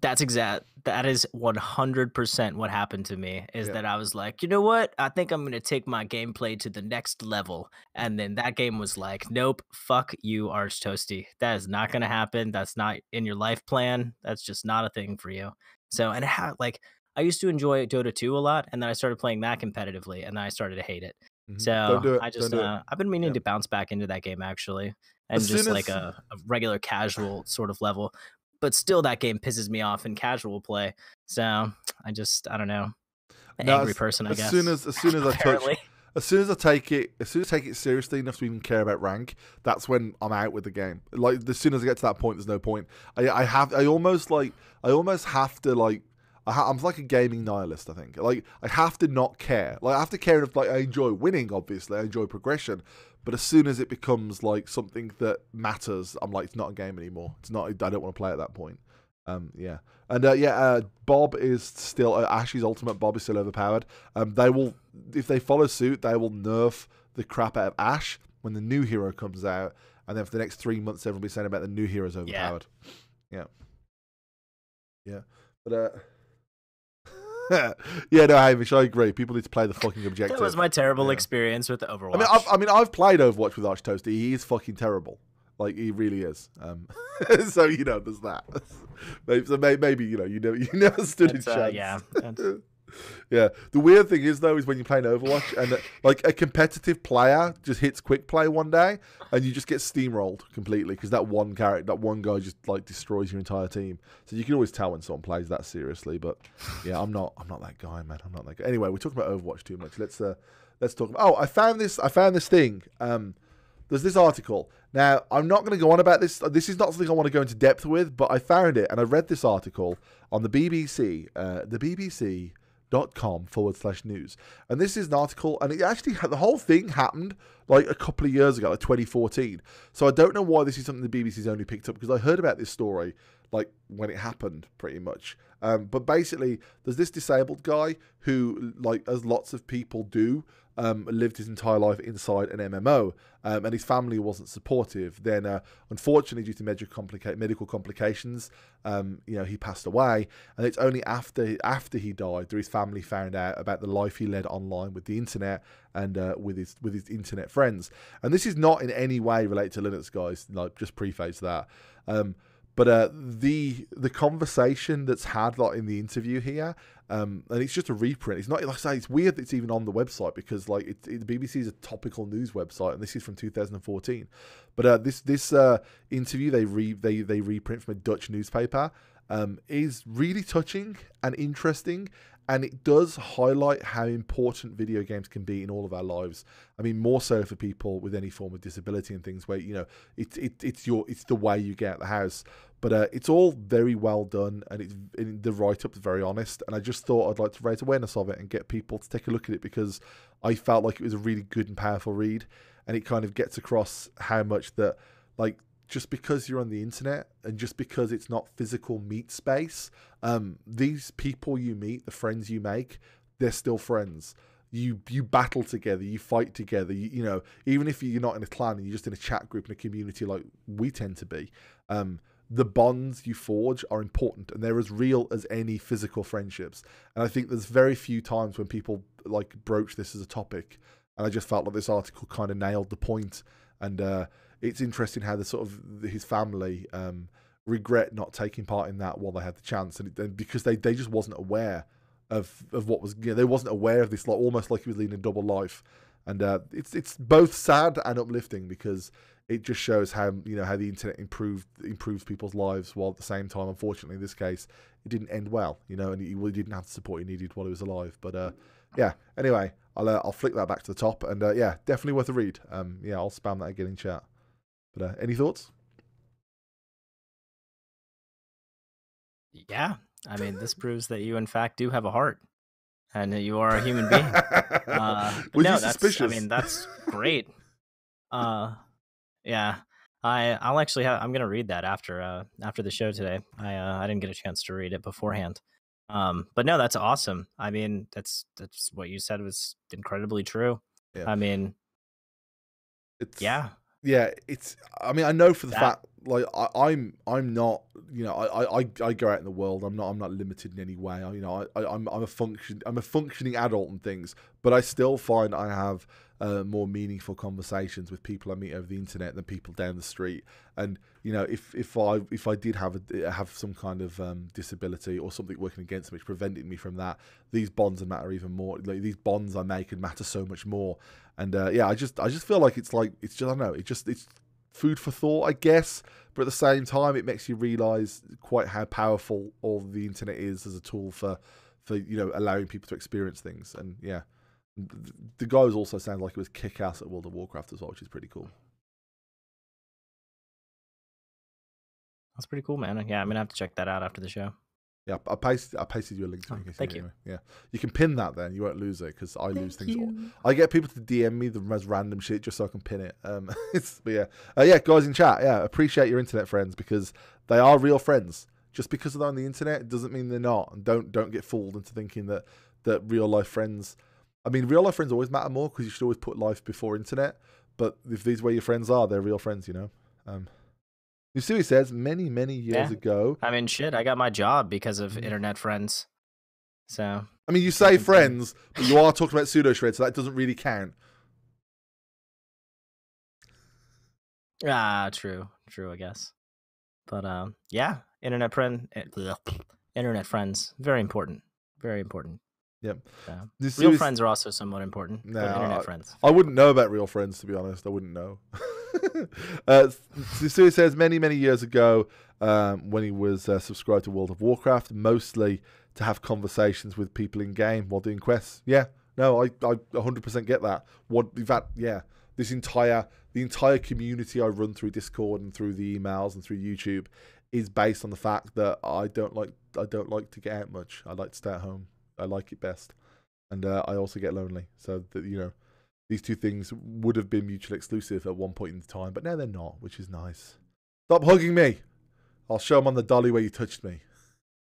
[SPEAKER 2] That's exact. That is 100% what happened to me. Is
[SPEAKER 1] Yeah.
[SPEAKER 2] that I was like, you know what? I think I'm gonna take my gameplay to the next level, and then that game was like, nope, fuck you, Arch Toasty. That is not gonna happen. That's not in your life plan. That's just not a thing for you. So, and how like I used to enjoy Dota 2 a lot, and then I started playing that competitively, and then I started to hate it.
[SPEAKER 1] Mhm.
[SPEAKER 2] So
[SPEAKER 1] don't it.
[SPEAKER 2] I just
[SPEAKER 1] it.
[SPEAKER 2] uh, I've been meaning
[SPEAKER 1] Yeah.
[SPEAKER 2] to bounce back into that game actually, and
[SPEAKER 1] As
[SPEAKER 2] just
[SPEAKER 1] soon
[SPEAKER 2] like
[SPEAKER 1] as-
[SPEAKER 2] a, a regular casual sort of level. But still, that game pisses me off in casual play. So I just I don't know, an
[SPEAKER 1] No,
[SPEAKER 2] angry
[SPEAKER 1] as-
[SPEAKER 2] person. I
[SPEAKER 1] as
[SPEAKER 2] guess.
[SPEAKER 1] soon as as soon as I touch as soon as I take it, as soon as I take it seriously enough to even care about rank, that's when I'm out with the game. Like as soon as I get to that point, there's no point. I, I have, I almost like, I almost have to like, I ha- I'm like a gaming nihilist. I think like I have to not care. Like I have to care if like I enjoy winning. Obviously, I enjoy progression. But as soon as it becomes like something that matters, I'm like, it's not a game anymore. It's not. I don't want to play at that point. Um, yeah, and uh, yeah, uh, Bob is still uh, Ashe's ultimate. Bob is still overpowered. Um, they will, if they follow suit, they will nerf the crap out of Ashe when the new hero comes out, and then for the next three months, everyone will be saying about the new hero's overpowered. Yeah, yeah, but uh, yeah, no, Hamish, I agree. People need to play the fucking objective.
[SPEAKER 2] That was my terrible
[SPEAKER 1] Yeah.
[SPEAKER 2] experience with Overwatch.
[SPEAKER 1] I mean, I've, I mean, I've played Overwatch with Arch Toasty. He is fucking terrible. Like he really is. Um, so you know, there's that. maybe, so may- maybe you know, you never, you never stood a
[SPEAKER 2] It's, uh,
[SPEAKER 1] chance.
[SPEAKER 2] yeah,
[SPEAKER 1] yeah. The weird thing is though, is when you're playing Overwatch and like a competitive player just hits quick play one day, and you just get steamrolled completely because that one character, that one guy, just like destroys your entire team. So you can always tell when someone plays that seriously. But yeah, I'm not. I'm not that guy, man. I'm not that guy. Anyway, we're talking about Overwatch too much. Let's uh, let's talk. About, oh, I found this. I found this thing. Um, there's this article. Now, I'm not going to go on about this. This is not something I want to go into depth with, but I found it and I read this article on the BBC, uh, the BBC.com forward slash news. And this is an article, and it actually, the whole thing happened like a couple of years ago, like 2014. So I don't know why this is something the BBC's only picked up because I heard about this story like when it happened pretty much. Um, but basically, there's this disabled guy who, like, as lots of people do, um, lived his entire life inside an MMO, um, and his family wasn't supportive. Then, uh, unfortunately, due to medical, complica- medical complications, um, you know, he passed away. And it's only after after he died that his family found out about the life he led online with the internet and uh, with his with his internet friends. And this is not in any way related to Linux, guys. Like, just preface that. Um, but uh, the the conversation that's had like in the interview here, um, and it's just a reprint. It's not like I say. It's weird that it's even on the website because like it, it, the BBC is a topical news website, and this is from 2014. But uh, this this uh, interview they re they they reprint from a Dutch newspaper um, is really touching and interesting and it does highlight how important video games can be in all of our lives. I mean, more so for people with any form of disability and things, where you know it's it, it's your it's the way you get out the house. But uh, it's all very well done, and it's the write up is very honest. And I just thought I'd like to raise awareness of it and get people to take a look at it because I felt like it was a really good and powerful read, and it kind of gets across how much that like just because you're on the internet and just because it's not physical meet space, um, these people you meet, the friends you make, they're still friends. You you battle together, you fight together. You, you know, even if you're not in a clan and you're just in a chat group in a community like we tend to be, um, the bonds you forge are important and they're as real as any physical friendships. And I think there's very few times when people like broach this as a topic. And I just felt like this article kind of nailed the point. and. Uh, it's interesting how the sort of his family um, regret not taking part in that while they had the chance, and, it, because they, they just wasn't aware of of what was you know, they wasn't aware of this like almost like he was leading a double life, and uh, it's it's both sad and uplifting because it just shows how you know how the internet improved improves people's lives while at the same time, unfortunately, in this case, it didn't end well, you know, and he really didn't have the support he needed while he was alive. But uh, yeah, anyway, I'll uh, I'll flick that back to the top, and uh, yeah, definitely worth a read. Um, yeah, I'll spam that again in chat. But uh, any thoughts?
[SPEAKER 2] Yeah, I mean, this proves that you, in fact, do have a heart, and that you are a human being. Uh, no, that's.
[SPEAKER 1] suspicious?
[SPEAKER 2] I mean, that's great. Uh, yeah, I I'll actually have. I'm gonna read that after uh after the show today. I uh, I didn't get a chance to read it beforehand. Um, but no, that's awesome. I mean, that's that's what you said was incredibly true.
[SPEAKER 1] Yeah.
[SPEAKER 2] I mean,
[SPEAKER 1] it's
[SPEAKER 2] yeah,
[SPEAKER 1] yeah. It's. I mean, I know for the
[SPEAKER 2] That-
[SPEAKER 1] fact, like I, I'm, I'm not. You know, I, I, I- go out in the world. I'm not. I'm not limited in any way. I, you know, I, I, I'm, I'm a function. I'm a functioning adult and things. But I still find I have uh, more meaningful conversations with people I meet over the internet than people down the street. And you know, if if I if I did have a have some kind of um, disability or something working against me, which prevented me from that, these bonds matter even more. Like these bonds I make would matter so much more. And uh, yeah, I just I just feel like it's like it's just I don't know. It just it's food for thought, I guess. But at the same time, it makes you realize quite how powerful all the internet is as a tool for for you know allowing people to experience things. And yeah, the the guy was also sounds like it was kick ass at World of Warcraft as well, which is pretty cool.
[SPEAKER 2] that's pretty cool, man. Yeah, I'm gonna have to check that out after the show.
[SPEAKER 1] Yeah, I pasted I pasted you a link to it.
[SPEAKER 2] Oh,
[SPEAKER 1] in
[SPEAKER 2] thank you.
[SPEAKER 1] anyway. Yeah, you can pin that then. You won't lose it because I lose things. all I get people to DM me the most random shit just so I can pin it. Um, it's, but yeah, uh, yeah, guys in chat, yeah, appreciate your internet friends because they are real friends. Just because they're on the internet doesn't mean they're not. And don't don't get fooled into thinking that that real life friends. I mean, real life friends always matter more because you should always put life before internet. But if these where your friends are, they're real friends, you know. Um, Yusui says many many years
[SPEAKER 2] Yeah.
[SPEAKER 1] ago.
[SPEAKER 2] I mean, shit, I got my job because
[SPEAKER 1] Mm.
[SPEAKER 2] of internet friends. So
[SPEAKER 1] I mean, you say friends, but you are talking about pseudo shred, so that doesn't really count.
[SPEAKER 2] ah, true, true, I guess. But um, yeah, internet friend, eh, internet friends, very important, very important.
[SPEAKER 1] Yep.
[SPEAKER 2] So,
[SPEAKER 1] Yusui
[SPEAKER 2] real friends are also somewhat important.
[SPEAKER 1] Nah,
[SPEAKER 2] internet
[SPEAKER 1] I-
[SPEAKER 2] friends.
[SPEAKER 1] I wouldn't know about real friends, to be honest. I wouldn't know. uh, Sisui says many, many years ago, um, when he was uh, subscribed to World of Warcraft, mostly to have conversations with people in game while doing quests. Yeah, no, I, I 100% get that. What in fact, yeah, this entire the entire community I run through Discord and through the emails and through YouTube is based on the fact that I don't like I don't like to get out much. I like to stay at home. I like it best, and uh, I also get lonely. So that you know these two things would have been mutually exclusive at one point in time, but now they're not, which is nice. Stop hugging me. I'll show them on the dolly where you touched me.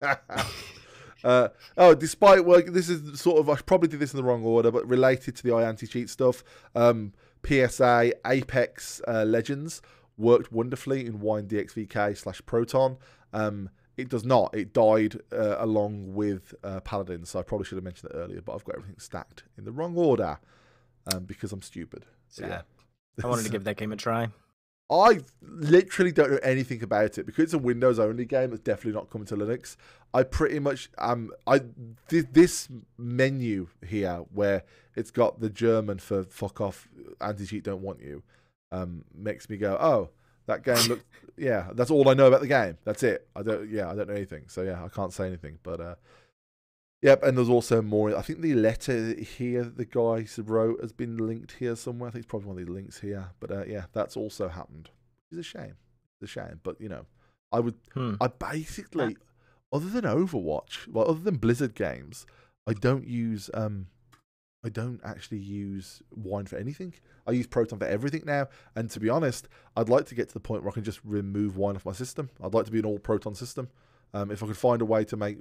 [SPEAKER 1] uh, oh, despite work, this is sort of I probably did this in the wrong order, but related to the I anti cheat stuff. Um, PSA Apex uh, Legends worked wonderfully in Wine DXVK slash Proton. Um, it does not. It died uh, along with uh, Paladin, so I probably should have mentioned that earlier. But I've got everything stacked in the wrong order um, because I'm stupid. So, yeah.
[SPEAKER 2] Sad. I wanted to give that game a try.
[SPEAKER 1] I literally don't know anything about it because it's a Windows only game. It's definitely not coming to Linux. I pretty much um I th- this menu here where it's got the German for fuck off anti cheat don't want you um makes me go oh that game looks yeah that's all I know about the game that's it I don't yeah I don't know anything so yeah I can't say anything but uh Yep, and there's also more. I think the letter here the guy wrote has been linked here somewhere. I think it's probably one of these links here. But uh, yeah, that's also happened. It's a shame. It's a shame. But you know, I would.
[SPEAKER 2] Hmm.
[SPEAKER 1] I basically, other than Overwatch, well, other than Blizzard games, I don't use. um I don't actually use Wine for anything. I use Proton for everything now. And to be honest, I'd like to get to the point where I can just remove Wine off my system. I'd like to be an all Proton system. Um, if I could find a way to make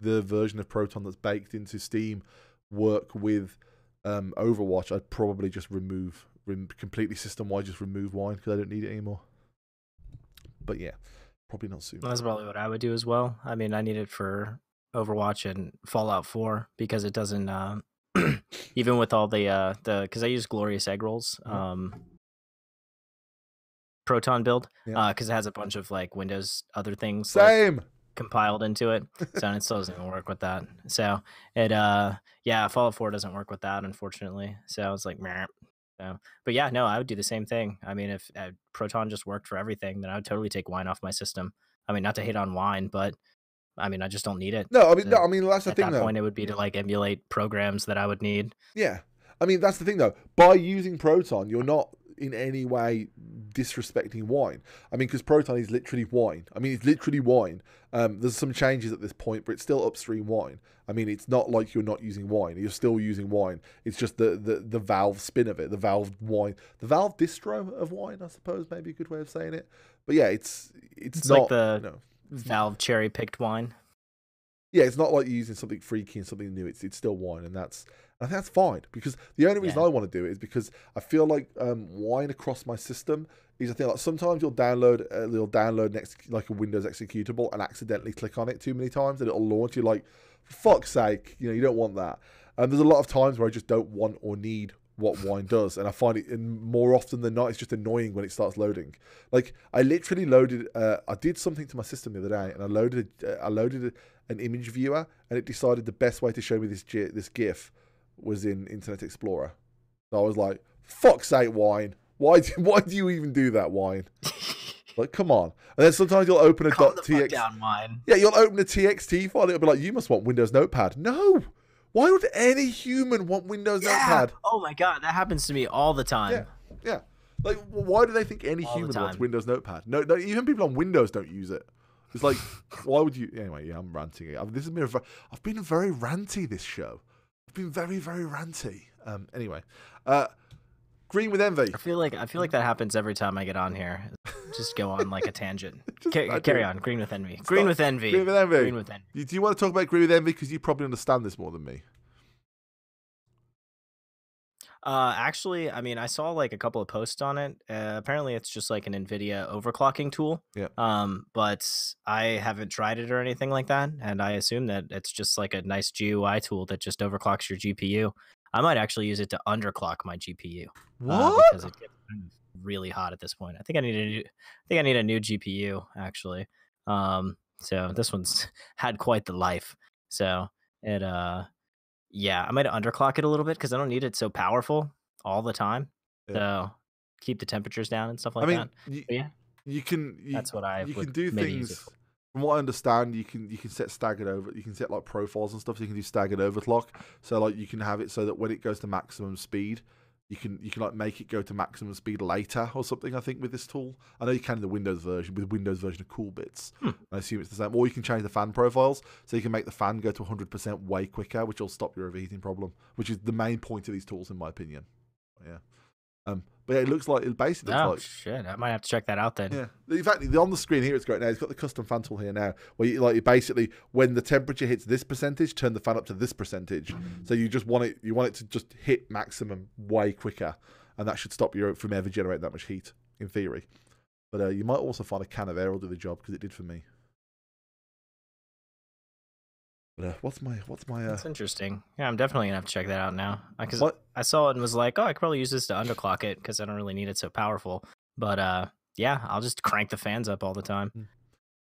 [SPEAKER 1] the version of Proton that's baked into Steam work with um, Overwatch, I'd probably just remove rem- completely system wide, just remove wine because I don't need it anymore. But yeah, probably not soon.
[SPEAKER 2] That's probably what I would do as well. I mean, I need it for Overwatch and Fallout 4 because it doesn't uh, even with all the uh the because I use Glorious Egg Rolls
[SPEAKER 1] Mhm.
[SPEAKER 2] um Proton build
[SPEAKER 1] Yeah.
[SPEAKER 2] uh because it has a bunch of like Windows other things like,
[SPEAKER 1] Same.
[SPEAKER 2] compiled into it, so it still doesn't even work with that. So it uh yeah Fallout 4 doesn't work with that unfortunately. So I was like Meh. So, but yeah, no, I would do the same thing. I mean, if uh, Proton just worked for everything, then I would totally take wine off my system. I mean, not to hate on wine, but I mean, I just don't need it.
[SPEAKER 1] No, I mean, no, I mean that's the
[SPEAKER 2] At
[SPEAKER 1] thing
[SPEAKER 2] that
[SPEAKER 1] though.
[SPEAKER 2] point, it would be to like emulate programs that I would need.
[SPEAKER 1] Yeah. I mean, that's the thing though. By using Proton, you're not in any way disrespecting wine. I mean, because Proton is literally wine. I mean, it's literally wine. Um, there's some changes at this point, but it's still upstream wine. I mean, it's not like you're not using wine. You're still using wine. It's just the, the, the Valve spin of it, the Valve wine, the Valve distro of wine, I suppose, maybe a good way of saying it. But yeah, it's it's,
[SPEAKER 2] It's
[SPEAKER 1] not
[SPEAKER 2] like the-
[SPEAKER 1] no.
[SPEAKER 2] Valve cherry picked wine.
[SPEAKER 1] Yeah, it's not like you're using something freaky and something new. It's it's still wine, and that's I think that's fine because the only reason
[SPEAKER 2] Yeah.
[SPEAKER 1] I want to do it is because I feel like um, wine across my system is a thing. Like sometimes you'll download uh, you'll download next like a Windows executable and accidentally click on it too many times and it'll launch. You're like, for fuck's sake, you know you don't want that. And there's a lot of times where I just don't want or need what wine does, and I find it and more often than not it's just annoying when it starts loading. Like I literally loaded, uh, I did something to my system the other day, and I loaded, uh, I loaded an image viewer, and it decided the best way to show me this gi- this GIF was in Internet Explorer. So I was like, "Fuck's sake, wine! Why do, why do you even do that, wine? Like, come on!" And then sometimes you'll open a
[SPEAKER 2] Calm fuck
[SPEAKER 1] txt.
[SPEAKER 2] down.
[SPEAKER 1] Yeah, you'll open a TXT file. It'll be like, "You must want Windows Notepad." No. Why would any human want Windows
[SPEAKER 2] Yeah.
[SPEAKER 1] Notepad?
[SPEAKER 2] Oh my god, that happens to me all the time.
[SPEAKER 1] Yeah, yeah. Like, why do they think any
[SPEAKER 2] All
[SPEAKER 1] human wants. Windows Notepad? No, no, even people on Windows don't use it. It's like, why would you? Anyway, yeah, I'm ranting. I've, this has been a, ve- I've been very ranty this show. I've been very, very ranty. Um, anyway, uh, Green with Envy.
[SPEAKER 2] I feel like I feel like that happens every time I get on here. Just go on like a tangent.
[SPEAKER 1] Just
[SPEAKER 2] Ca- carry on. Green with envy. Green
[SPEAKER 1] Stop.
[SPEAKER 2] with envy.
[SPEAKER 1] Green with Envy.
[SPEAKER 2] Green with envy.
[SPEAKER 1] Do you want to talk about Green with Envy? Because you probably understand this more than me.
[SPEAKER 2] Uh, actually, I mean, I saw like a couple of posts on it. Uh, apparently, it's just like an NVIDIA overclocking tool.
[SPEAKER 1] Yeah.
[SPEAKER 2] Um, but I haven't tried it or anything like that, and I assume that it's just like a nice GUI tool that just overclocks your GPU. I might actually use it to underclock my GPU. uh,
[SPEAKER 1] What?
[SPEAKER 2] because it gets really hot at this point. I think I need a new, I think I need a new GPU actually. Um, so this one's had quite the life. So it, uh, yeah, I might underclock it a little bit because I don't need it so powerful all the time.
[SPEAKER 1] Yeah.
[SPEAKER 2] So keep the temperatures down and stuff like
[SPEAKER 1] I mean,
[SPEAKER 2] that.
[SPEAKER 1] you,
[SPEAKER 2] But yeah,
[SPEAKER 1] you can. You,
[SPEAKER 2] that's what I
[SPEAKER 1] you can do
[SPEAKER 2] maybe use it
[SPEAKER 1] things. From what I understand, you can you can set staggered over. You can set like profiles and stuff. So you can do staggered overclock. So like you can have it so that when it goes to maximum speed, you can you can like make it go to maximum speed later or something. I think with this tool, I know you can in the Windows version with Windows version of Coolbits.
[SPEAKER 2] Hmm.
[SPEAKER 1] I assume it's the same. Or you can change the fan profiles so you can make the fan go to 100% way quicker, which will stop your overheating problem. Which is the main point of these tools, in my opinion. Yeah. Um. But yeah, it looks like it basically looks
[SPEAKER 2] Oh
[SPEAKER 1] like
[SPEAKER 2] shit! I might have to check that out then.
[SPEAKER 1] yeah. In fact, the- on the screen here, it's great now. It's got the custom fan tool here now, where you like you basically when the temperature hits this percentage, turn the fan up to this percentage. So you just want it, you want it to just hit maximum way quicker, and that should stop you from ever generating that much heat, in theory. But uh, you might also find a can of air will do the job because it did for me. But uh, what's my what's my uh,
[SPEAKER 2] That's interesting. Yeah, I'm definitely gonna have to check that out now because? I saw it and was like, oh, I could probably use this to underclock it because I don't really need it so powerful. But uh, yeah, I'll just crank the fans up all the time.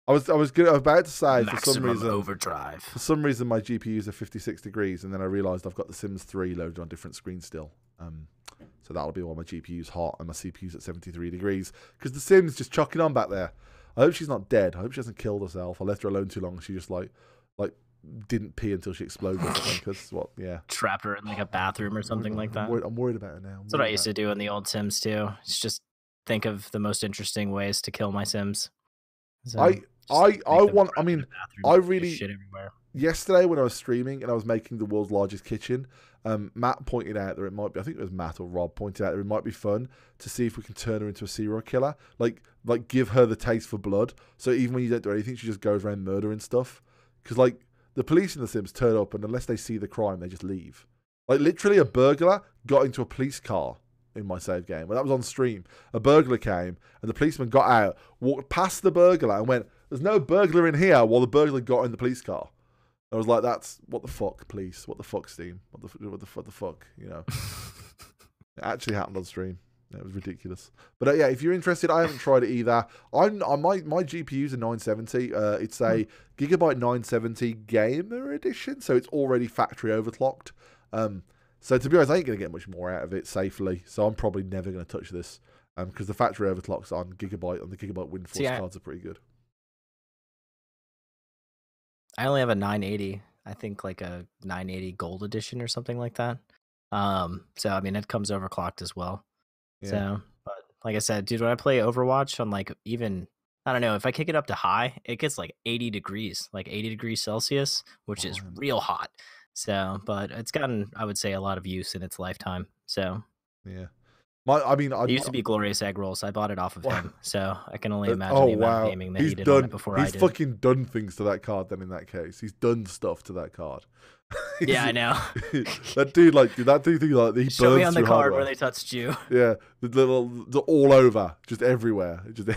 [SPEAKER 1] I was I was good, about to say for some
[SPEAKER 2] Maximum
[SPEAKER 1] reason
[SPEAKER 2] overdrive.
[SPEAKER 1] for some reason my GPUs are 56 degrees, and then I realised I've got The Sims 3 loaded on different screen still. Um, so that'll be why my GPU's hot and my CPU's at 73 degrees because The Sims just chucking on back there. I hope she's not dead. I hope she hasn't killed herself. I left her alone too long. She just like like didn't pee until she exploded. Because what? Yeah,
[SPEAKER 2] Trapped her in like a bathroom or something like
[SPEAKER 1] I'm
[SPEAKER 2] that.
[SPEAKER 1] worried, I'm worried about her now. I'm
[SPEAKER 2] That's what I used to do in the old Sims too. It's just think of the most interesting ways to kill my Sims. So,
[SPEAKER 1] I I I want. I mean, I really-
[SPEAKER 2] shit everywhere.
[SPEAKER 1] yesterday when I was streaming and I was making the world's largest kitchen, um, Matt pointed out that it might be I think it was Matt or Rob pointed out that it might be fun to see if we can turn her into a serial killer. Like like give her the taste for blood. So even when you don't do anything, she just goes around murdering stuff. Because like the police in The Sims turn up and unless they see the crime, they just leave. Like literally a burglar got into a police car in my save game. Well, that was on stream. A burglar came and the policeman got out, walked past the burglar and went, There's no burglar in here while the burglar got in the police car. I was like, "That's what the fuck, police? What the fuck, Steam? What the what the, what the fuck?" You know, it actually happened on stream. It was ridiculous. But uh, yeah, if you're interested, I haven't tried it either. I'm I, my my GPU's a 970. Uh, it's a Gigabyte 970 Gamer Edition, so it's already factory overclocked. Um, so to be honest, I ain't gonna get much more out of it safely. So I'm probably never gonna touch this. Um, because the factory overclocks on Gigabyte on the Gigabyte WindForce cards are pretty good.
[SPEAKER 2] I only have a 980. I think like a 980 Gold Edition or something like that. Um, so I mean, it comes overclocked as well.
[SPEAKER 1] Yeah.
[SPEAKER 2] So, but like I said, dude, when I play Overwatch on like even I don't know if I kick it up to high, it gets like 80 degrees, like 80 degrees Celsius, which is real hot. So, but it's gotten, I would say, a lot of use in its lifetime. So
[SPEAKER 1] Yeah. My, I mean, I
[SPEAKER 2] it used to be Glorious Egg Rolls. I bought it off of
[SPEAKER 1] Wow.
[SPEAKER 2] him, so I can only
[SPEAKER 1] Uh,
[SPEAKER 2] imagine
[SPEAKER 1] oh
[SPEAKER 2] the amount
[SPEAKER 1] wow,
[SPEAKER 2] of gaming that
[SPEAKER 1] he's
[SPEAKER 2] he did
[SPEAKER 1] done.
[SPEAKER 2] on it before
[SPEAKER 1] he's
[SPEAKER 2] I did.
[SPEAKER 1] fucking done things to that card. Then in that case, he's done stuff to that card.
[SPEAKER 2] yeah, I know.
[SPEAKER 1] that dude, like, dude, that dude, like, he
[SPEAKER 2] Show me
[SPEAKER 1] burns
[SPEAKER 2] on the card
[SPEAKER 1] hardware.
[SPEAKER 2] where they touched you.
[SPEAKER 1] Yeah, the little, the all over, just everywhere, just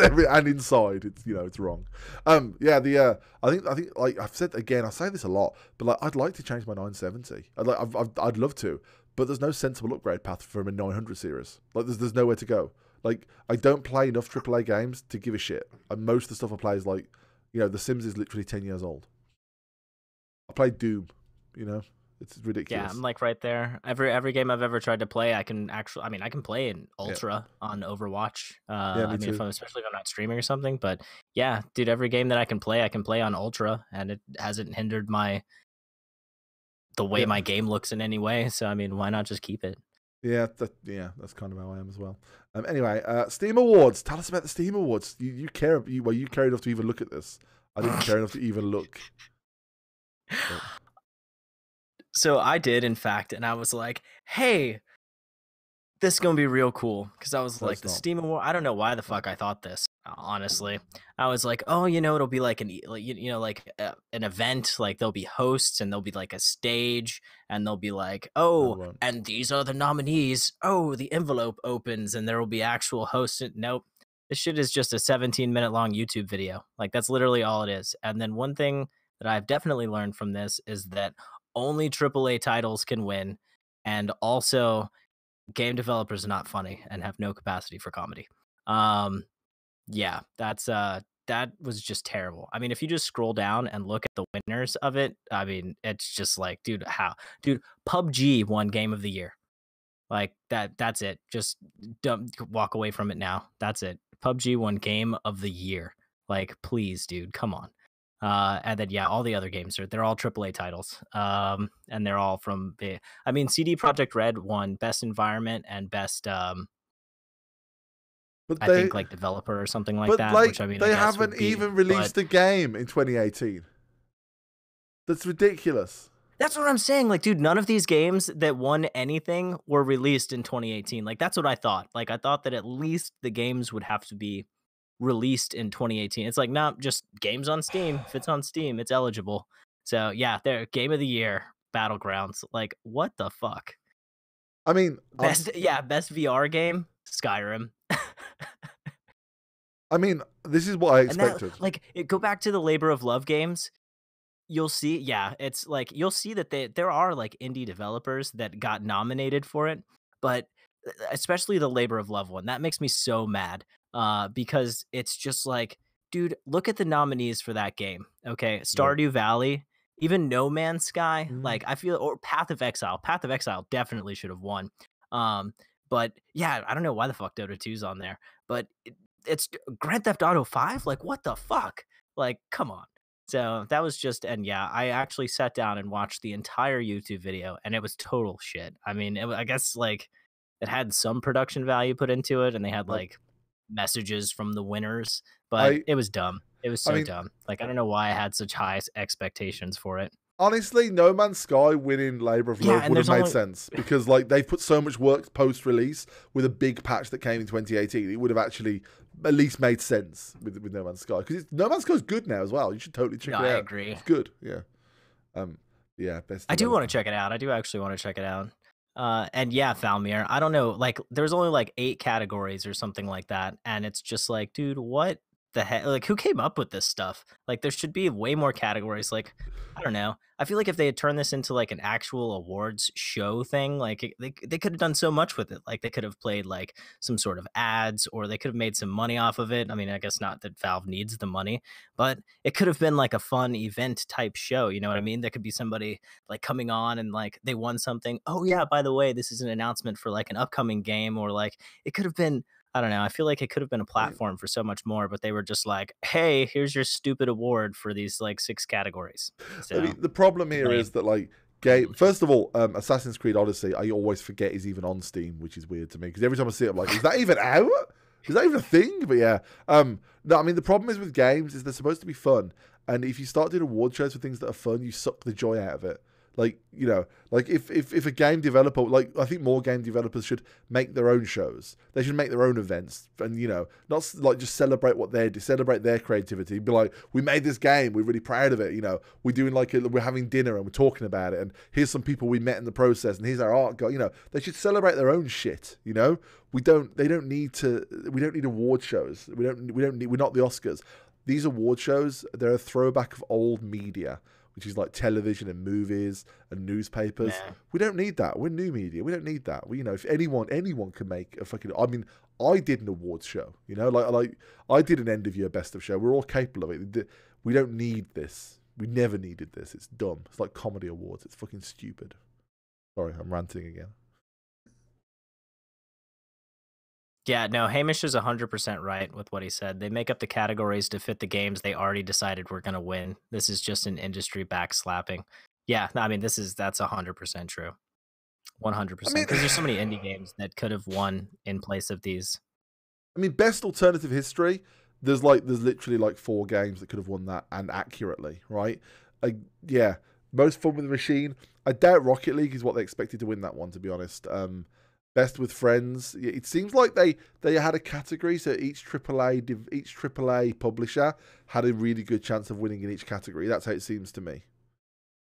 [SPEAKER 1] every and inside. It's you know, it's wrong. Um, yeah, the uh, I think I think like I've said again, I say this a lot, but like I'd like to change my 970. I'd like, I've, I've, I'd love to, but there's no sensible upgrade path from a 900 series. Like, there's there's nowhere to go. Like, I don't play enough AAA games to give a shit, and most of the stuff I play is like, you know, The Sims is literally 10 years old. I played Doom, you know, it's ridiculous.
[SPEAKER 2] Yeah, I'm like right there. Every every game I've ever tried to play, I can actually. I mean, I can play in ultra on Overwatch. Uh,
[SPEAKER 1] me
[SPEAKER 2] I mean, if
[SPEAKER 1] too.
[SPEAKER 2] I'm, especially if I'm not streaming or something. But yeah, dude, every game that I can play, I can play on ultra, and it hasn't hindered my the way
[SPEAKER 1] Yeah.
[SPEAKER 2] my game looks in any way. So I mean, why not just keep it?
[SPEAKER 1] Yeah, that, yeah, that's kind of how I am as well. Um, anyway, uh, Steam Awards. Tell us about the Steam Awards. You, you care? You, well, you care enough to even look at this. I didn't care enough to even look.
[SPEAKER 2] So I did, in fact, and I was like, "Hey, this is gonna be real cool." Because I was
[SPEAKER 1] No,
[SPEAKER 2] like, the
[SPEAKER 1] not.
[SPEAKER 2] Steam Award. I don't know why the fuck I thought this. Honestly, I was like, "Oh, you know, it'll be like an, like you, you know, like uh, an event. Like there'll be hosts, and there'll be like a stage, and they'll be like, oh, and these are the nominees. Oh, the envelope opens, and there will be actual hosts. Nope." This shit is just a 17 minute long YouTube video. Like that's literally all it is. And then one thing that I've definitely learned from this is that only AAA titles can win, and also game developers are not funny and have no capacity for comedy. Um, yeah, that's uh, that was just terrible. I mean, if you just scroll down and look at the winners of it, I mean, it's just like, dude, how, dude, PUBG won Game of the Year. Like that, that's it. Just don't walk away from it now. That's it. PUBG won Game of the Year. Like, please, dude, come on. Uh, and then yeah, all the other games are they're all AAA titles. Um, and they're all from. I mean, CD Projekt Red won Best Environment and Best. Um,
[SPEAKER 1] But
[SPEAKER 2] I
[SPEAKER 1] they,
[SPEAKER 2] think like developer or something like that.
[SPEAKER 1] like
[SPEAKER 2] which I mean,
[SPEAKER 1] they
[SPEAKER 2] would
[SPEAKER 1] haven't
[SPEAKER 2] be-
[SPEAKER 1] even released
[SPEAKER 2] but-
[SPEAKER 1] a game in 2018. That's ridiculous.
[SPEAKER 2] That's what I'm saying. Like, dude, none of these games that won anything were released in 2018. Like, that's what I thought. Like, I thought that at least the games would have to be released in 2018. It's like, no, just games on Steam. If it's on Steam, it's eligible. So yeah, they're game of the year, Battlegrounds. Like, what the fuck?
[SPEAKER 1] I mean,
[SPEAKER 2] Best, yeah, best VR game, Skyrim.
[SPEAKER 1] I mean, this is what I
[SPEAKER 2] And that-
[SPEAKER 1] expected.
[SPEAKER 2] like it, go back to the labor of love games you'll see yeah it's like you'll see that they, there are like indie developers that got nominated for it but especially the labor of love one that makes me so mad uh, because it's just like, dude, look at the nominees for that game. Okay, Stardew Valley, even No Man's Sky.
[SPEAKER 1] Mhm.
[SPEAKER 2] Like I feel, or Path of Exile. Path of Exile definitely should have won. Um, but yeah, I don't know why the fuck Dota 2's on there, but it, it's Grand Theft Auto 5. Like what the fuck? Like come on. So that was just, and yeah, I actually sat down and watched the entire YouTube video, and it was total shit. I mean, it, I guess like it had some production value put into it, and they had
[SPEAKER 1] like
[SPEAKER 2] messages from the winners, but
[SPEAKER 1] I-
[SPEAKER 2] it was dumb. It was
[SPEAKER 1] I
[SPEAKER 2] so
[SPEAKER 1] mean-
[SPEAKER 2] dumb. Like I don't know why I had such high expectations for it.
[SPEAKER 1] Honestly, No Man's Sky winning Labor of
[SPEAKER 2] Yeah,
[SPEAKER 1] Love would have made
[SPEAKER 2] only-
[SPEAKER 1] sense because like they've put so much work post release with a big patch that came in 2018. It would have actually at least made sense with with No Man's Sky because No Man's Sky is good now as well. You should totally check
[SPEAKER 2] No,
[SPEAKER 1] it
[SPEAKER 2] I
[SPEAKER 1] out.
[SPEAKER 2] I agree.
[SPEAKER 1] It's good. Yeah. Um. Yeah. Best.
[SPEAKER 2] I do want to check it out. I do actually want to check it out. Uh, and yeah, Falmir. I don't know. Like, there's only like eight categories or something like that, and it's just like, dude, what the heck? Like, who came up with this stuff? Like, there should be way more categories. Like, I don't know. I feel like if they had turned this into like an actual awards show thing, like it- they they could have done so much with it. Like, they could have played like some sort of ads, or they could have made some money off of it. I mean, I guess not that Valve needs the money, but it could have been like a fun event type show. You know what I mean? There could be somebody like coming on and like they won something. Oh yeah, by the way, this is an announcement for like an upcoming game or like it could have been I don't know. I feel like it could have been a platform for so much more, but they were just like, "Hey, here's your stupid award for these like six categories." So
[SPEAKER 1] I mean, the problem here is that like game. First of all, um, Assassin's Creed Odyssey, I always forget is even on Steam, which is weird to me because every time I see it, I'm like, is that even out? Is that even a thing? But yeah, um, no, I mean the problem is with games is they're supposed to be fun, and if you start doing award shows for things that are fun, you suck the joy out of it. Like you know, like if, if if a game developer, like I think more game developers should make their own shows. They should make their own events, and you know, not like just celebrate what they do, celebrate their creativity. Be like, we made this game, we're really proud of it. You know, we're doing like a, we're having dinner and we're talking about it, and here's some people we met in the process, and here's our art. Go, you know, they should celebrate their own shit. You know, we don't. They don't need to. We don't need award shows. We don't. We don't need. We're not the Oscars. These award shows, they're a throwback of old media which is like television and movies and newspapers.
[SPEAKER 2] Nah.
[SPEAKER 1] We don't need that. We're new media. We don't need that. We, you know, if anyone anyone can make a fucking. I mean, I did an awards show. You know, like like I did an end of year best of show. We're all capable of it. We don't need this. We never needed this. It's dumb. It's like comedy awards. It's fucking stupid. Sorry, I'm ranting again.
[SPEAKER 2] Yeah, no, Hamish is 100% right with what he said. They make up the categories to fit the games they already decided were going to win. This is just an industry backslapping. Yeah, I mean, this is that's 100% true. 100%. Because
[SPEAKER 1] mean-
[SPEAKER 2] there's so many indie games that could have won in place of these.
[SPEAKER 1] I mean, best alternative history. There's like there's literally like four games that could have won that and accurately, right? Like, yeah, most fun with the machine. I doubt Rocket League is what they expected to win that one. To be honest, um, best with friends. It seems like they they had a category, so each AAA div- each AAA publisher had a really good chance of winning in each category. That's how it seems to me.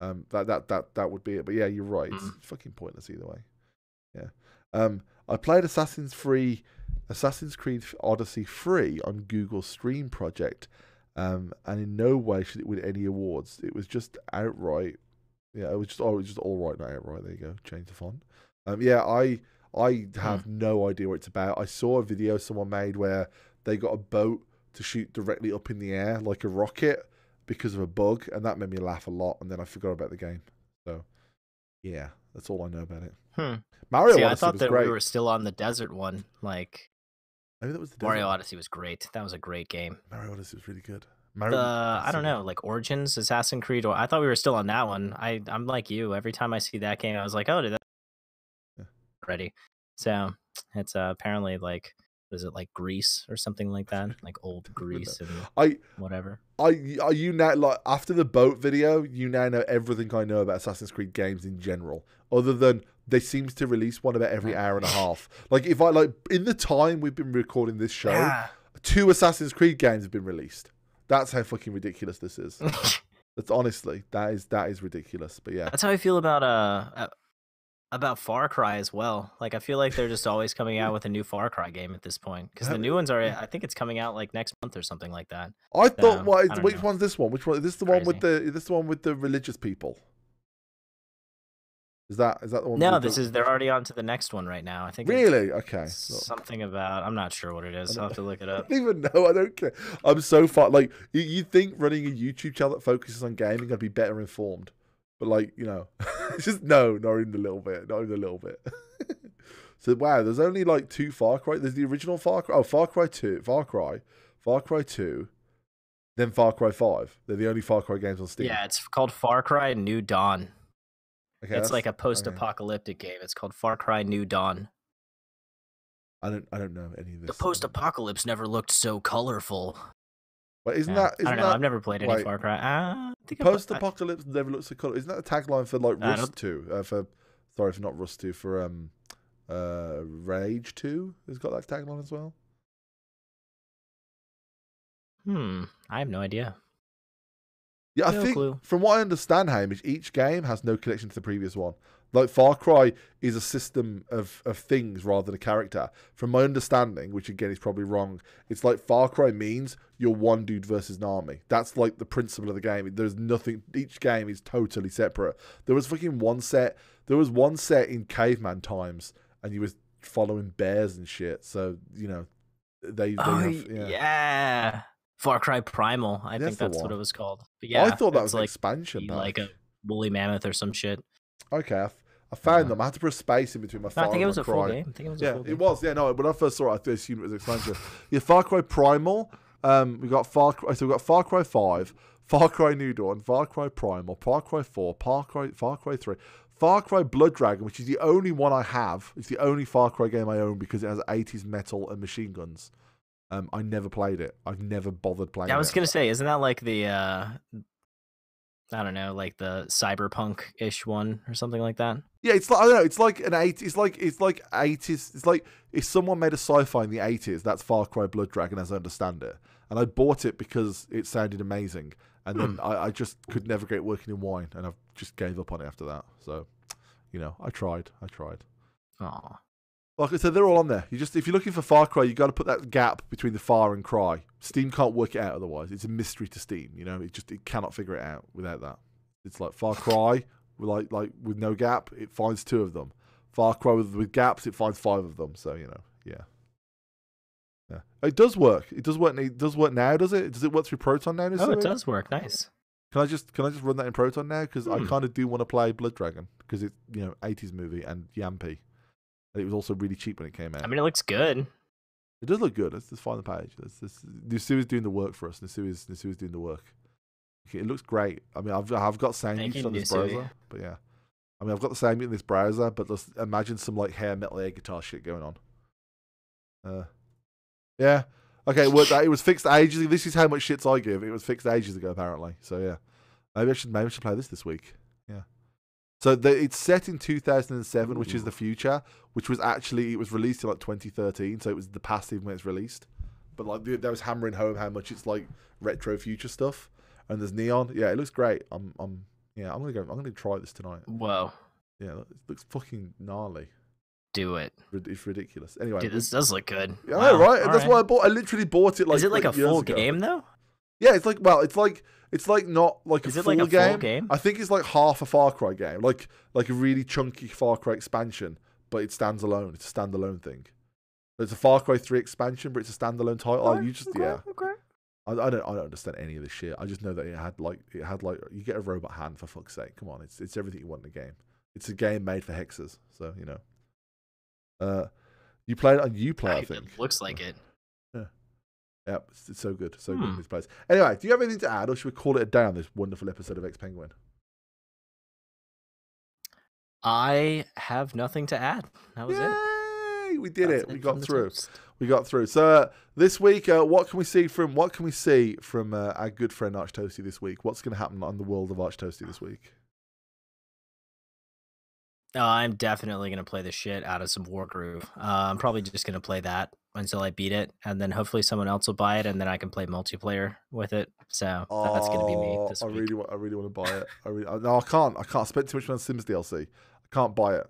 [SPEAKER 1] Um, that that that that would be it. But yeah, you're right. It's
[SPEAKER 2] Mm.
[SPEAKER 1] fucking pointless either way. Yeah. Um, I played Assassin's Free, Assassin's Creed Odyssey free on Google Stream Project, um, and in no way should it win any awards. It was just outright. Yeah, it was just oh, it was just all right, not outright. There you go. Change the font. Um, yeah, I I have no idea what it's about. I saw a video someone made where they got a boat to shoot directly up in the air like a rocket because of a bug, and that made me laugh a lot. And then I forgot about the game. So, yeah, that's all I know about it.
[SPEAKER 2] Hmm.
[SPEAKER 1] Mario
[SPEAKER 2] See, I thought that
[SPEAKER 1] great.
[SPEAKER 2] we were still on the desert one. Like,
[SPEAKER 1] Maybe that was the
[SPEAKER 2] Mario
[SPEAKER 1] desert.
[SPEAKER 2] Odyssey was great. That was a great game.
[SPEAKER 1] Mario Odyssey was really good.
[SPEAKER 2] The,
[SPEAKER 1] Mario,
[SPEAKER 2] I don't know, like Origins, Assassin's Creed, or I thought we were still on that one. I, I'm like you. Every time I see that game, I was like, oh, did that
[SPEAKER 1] Yeah.
[SPEAKER 2] ready? So it's uh, apparently like, is it like Greece or something like that? Like old Greece and
[SPEAKER 1] I,
[SPEAKER 2] whatever.
[SPEAKER 1] I, are you now like after the boat video? You now know everything I know about Assassin's Creed games in general, other than they seems to release one about every hour and a half. Like if I like in the time we've been recording this show,
[SPEAKER 2] Yeah.
[SPEAKER 1] two Assassin's Creed games have been released. That's how fucking ridiculous this is. That's honestly that is that is ridiculous. But yeah,
[SPEAKER 2] That's how I feel about uh uh, about Far Cry as well. Like I feel like they're just always coming out with a new Far Cry game at this point because the new ones are. I think it's coming out like next month or something like that.
[SPEAKER 1] I thought.
[SPEAKER 2] Um,
[SPEAKER 1] what
[SPEAKER 2] I
[SPEAKER 1] which
[SPEAKER 2] know.
[SPEAKER 1] one's this one? Which one? Is this the one with the? Is this the one with the religious people? Is that is that the one?
[SPEAKER 2] No, this
[SPEAKER 1] the-
[SPEAKER 2] is they're already on to the next one right now. I think.
[SPEAKER 1] really okay. Well,
[SPEAKER 2] Something about I'm not sure what it is. I'll have to look it
[SPEAKER 1] I
[SPEAKER 2] up.
[SPEAKER 1] don't even know. I don't care. I'm so far. Like you, you think running a YouTube channel that focuses on gaming, I'd be better informed. But like you know, it's just no, not even a little bit, not even a little bit. so wow, there's only like two Far Cry. There's the original Far Cry. Oh, Far Cry Two, Far Cry, Far Cry Two, then Far Cry Five. They're the only Far Cry games on Steam.
[SPEAKER 2] Yeah, it's called Far Cry New Dawn.
[SPEAKER 1] okay,
[SPEAKER 2] it's like a post-apocalyptic game. It's called Far Cry New Dawn.
[SPEAKER 1] I don't, I don't know any of this.
[SPEAKER 2] The post-apocalypse never looked so colorful.
[SPEAKER 1] But isn't
[SPEAKER 2] Yeah,
[SPEAKER 1] that isn't
[SPEAKER 2] I don't know.
[SPEAKER 1] that
[SPEAKER 2] I've never played any
[SPEAKER 1] wait.
[SPEAKER 2] Far Cry. I think I I-
[SPEAKER 1] Post-apocalypse never looks so cool. Isn't that the tagline for like
[SPEAKER 2] I
[SPEAKER 1] Rust Two? Uh, for sorry, for not Rust Two, for um, uh, Rage Two has got that tagline as well.
[SPEAKER 2] Hmm. I have no idea.
[SPEAKER 1] Yeah, I
[SPEAKER 2] No
[SPEAKER 1] think
[SPEAKER 2] clue.
[SPEAKER 1] from what I understand, Hamish, each game has no connection to the previous one. Like Far Cry is a system of, of things rather than a character. From my understanding, which again is probably wrong, it's like Far Cry means you're one dude versus an army. That's like the principle of the game. There's nothing. Each game is totally separate. There was fucking one set. There was one set in caveman times, and you was following bears and shit. So you know, they. they
[SPEAKER 2] Oh
[SPEAKER 1] have,
[SPEAKER 2] yeah. Far Cry Primal. I
[SPEAKER 1] That's
[SPEAKER 2] think that's what it was called. But yeah,
[SPEAKER 1] I thought that was an
[SPEAKER 2] like
[SPEAKER 1] expansion.
[SPEAKER 2] like a woolly mammoth or some shit.
[SPEAKER 1] Okay, I, found
[SPEAKER 2] Uh,
[SPEAKER 1] them. I had to put a space in between my.
[SPEAKER 2] No, I think it was a full game. I think it was a
[SPEAKER 1] Yeah, it was. Yeah, no. When I first saw it, I assumed it was expansion. yeah, Far Cry Primal. Um, we got Far Cry. So we got Far Cry Five, Far Cry New Dawn, Far Cry Primal, Far Cry Four, Far Cry, Far Cry Three, Far Cry Blood Dragon, which is the only one I have. It's the only Far Cry game I own because it has 80s metal and machine guns. Um, I never played it. I've never bothered playing
[SPEAKER 2] Yeah, I was
[SPEAKER 1] it.
[SPEAKER 2] gonna say, isn't that like the uh I don't know, like the cyberpunk ish one or something like that?
[SPEAKER 1] Yeah, it's like I don't know. It's like an eight. It's like it's like eighties. It's like if someone made a sci-fi in the eighties. That's Far Cry Blood Dragon, as I understand it. And I bought it because it sounded amazing, and then hmm. I, I just could never get working in wine, and I've just gave up on it after that. So, you know, I tried. I tried.
[SPEAKER 2] Oh,
[SPEAKER 1] Like I said, they're all on there. You just if you're looking for Far Cry, you got to put that gap between the Far and Cry. Steam can't work it out otherwise. It's a mystery to Steam. You know, it just it cannot figure it out without that. It's like Far Cry, with like like with no gap, it finds two of them. Far Cry with, with gaps, it finds five of them. So you know, yeah, yeah. It does work. It does work. It does work now. Does it? Does it work through Proton now?
[SPEAKER 2] oh, it does work. Nice.
[SPEAKER 1] Can I just can I just run that in Proton now? Because I
[SPEAKER 2] Hmm.
[SPEAKER 1] kind of do want to play Blood Dragon because it's you know 80s movie and Yampy. It was also really cheap when it came out.
[SPEAKER 2] I mean, it looks good.
[SPEAKER 1] It does look good. Let's just find the page. Let's, let's, doing the work for us. Nisu is Nisu is doing the work. Okay, it looks great. I mean, I've I've got sound
[SPEAKER 2] Thank
[SPEAKER 1] on this browser, but yeah, I mean, I've got the same in this browser, but just imagine some like hair metal air guitar shit going on. Uh, yeah. Okay, it worked out. It was fixed ages. ago. This is how much shits I give. It was fixed ages ago, apparently. So yeah, maybe I should maybe I should play this this week. So the, it's set in 2007, which is the future. Which was actually it was released in like 2013, so it was the past even when it's released. But like they, was hammering home how much it's like retro future stuff, and there's neon. Yeah, it looks great. I'm I'm yeah I'm gonna go. I'm gonna try this tonight.
[SPEAKER 2] Wow.
[SPEAKER 1] Yeah, it looks fucking gnarly.
[SPEAKER 2] do it,
[SPEAKER 1] It's ridiculous. Anyway,
[SPEAKER 2] dude. This does look good.
[SPEAKER 1] yeah,
[SPEAKER 2] Wow,
[SPEAKER 1] right?
[SPEAKER 2] all
[SPEAKER 1] That's
[SPEAKER 2] right.
[SPEAKER 1] why I bought. I literally bought it like.
[SPEAKER 2] Is it like a full
[SPEAKER 1] ago.
[SPEAKER 2] game though?
[SPEAKER 1] Yeah, it's like well, it's like it's like not like
[SPEAKER 2] Is
[SPEAKER 1] a
[SPEAKER 2] it
[SPEAKER 1] full
[SPEAKER 2] like a
[SPEAKER 1] game.
[SPEAKER 2] full game?
[SPEAKER 1] I think it's like half a Far Cry game, like like a really chunky Far Cry expansion, but it stands alone. It's a standalone thing. It's a Far Cry three expansion, but it's a standalone title. Oh, you just yeah.
[SPEAKER 2] Okay.
[SPEAKER 1] I, I don't I don't understand any of this shit. I just know that it had like it had like you get a robot hand for fuck's sake. Come on, it's it's everything you want in a game. It's a game made for hexes, so you know. Uh, you play it on UPlay, I
[SPEAKER 2] It
[SPEAKER 1] think.
[SPEAKER 2] looks like it.
[SPEAKER 1] Yep, it's, so good, so good in
[SPEAKER 2] Hmm.
[SPEAKER 1] this place. Anyway, do you have anything to add, or should we call it a day on this wonderful episode of X Penguin?
[SPEAKER 2] I have nothing to add. That was it.
[SPEAKER 1] We did
[SPEAKER 2] That's
[SPEAKER 1] it. We got through.
[SPEAKER 2] toast.
[SPEAKER 1] We got through. So uh, this week, uh, what can we see from what can we see from uh, our good friend Arch Toasty this week? What's going to happen on the world of Arch Toasty this week?
[SPEAKER 2] Uh, I'm definitely gonna play the shit out of some Wargroove. Uh, I'm probably just gonna play that until I beat it, and then hopefully someone else will buy it, and then I can play multiplayer with it. So that's gonna be me
[SPEAKER 1] Oh,
[SPEAKER 2] this
[SPEAKER 1] I
[SPEAKER 2] week.
[SPEAKER 1] really want. I really want to buy it. I really. I, no, I can't. I can't spend too much on Sims DLC. I can't buy it.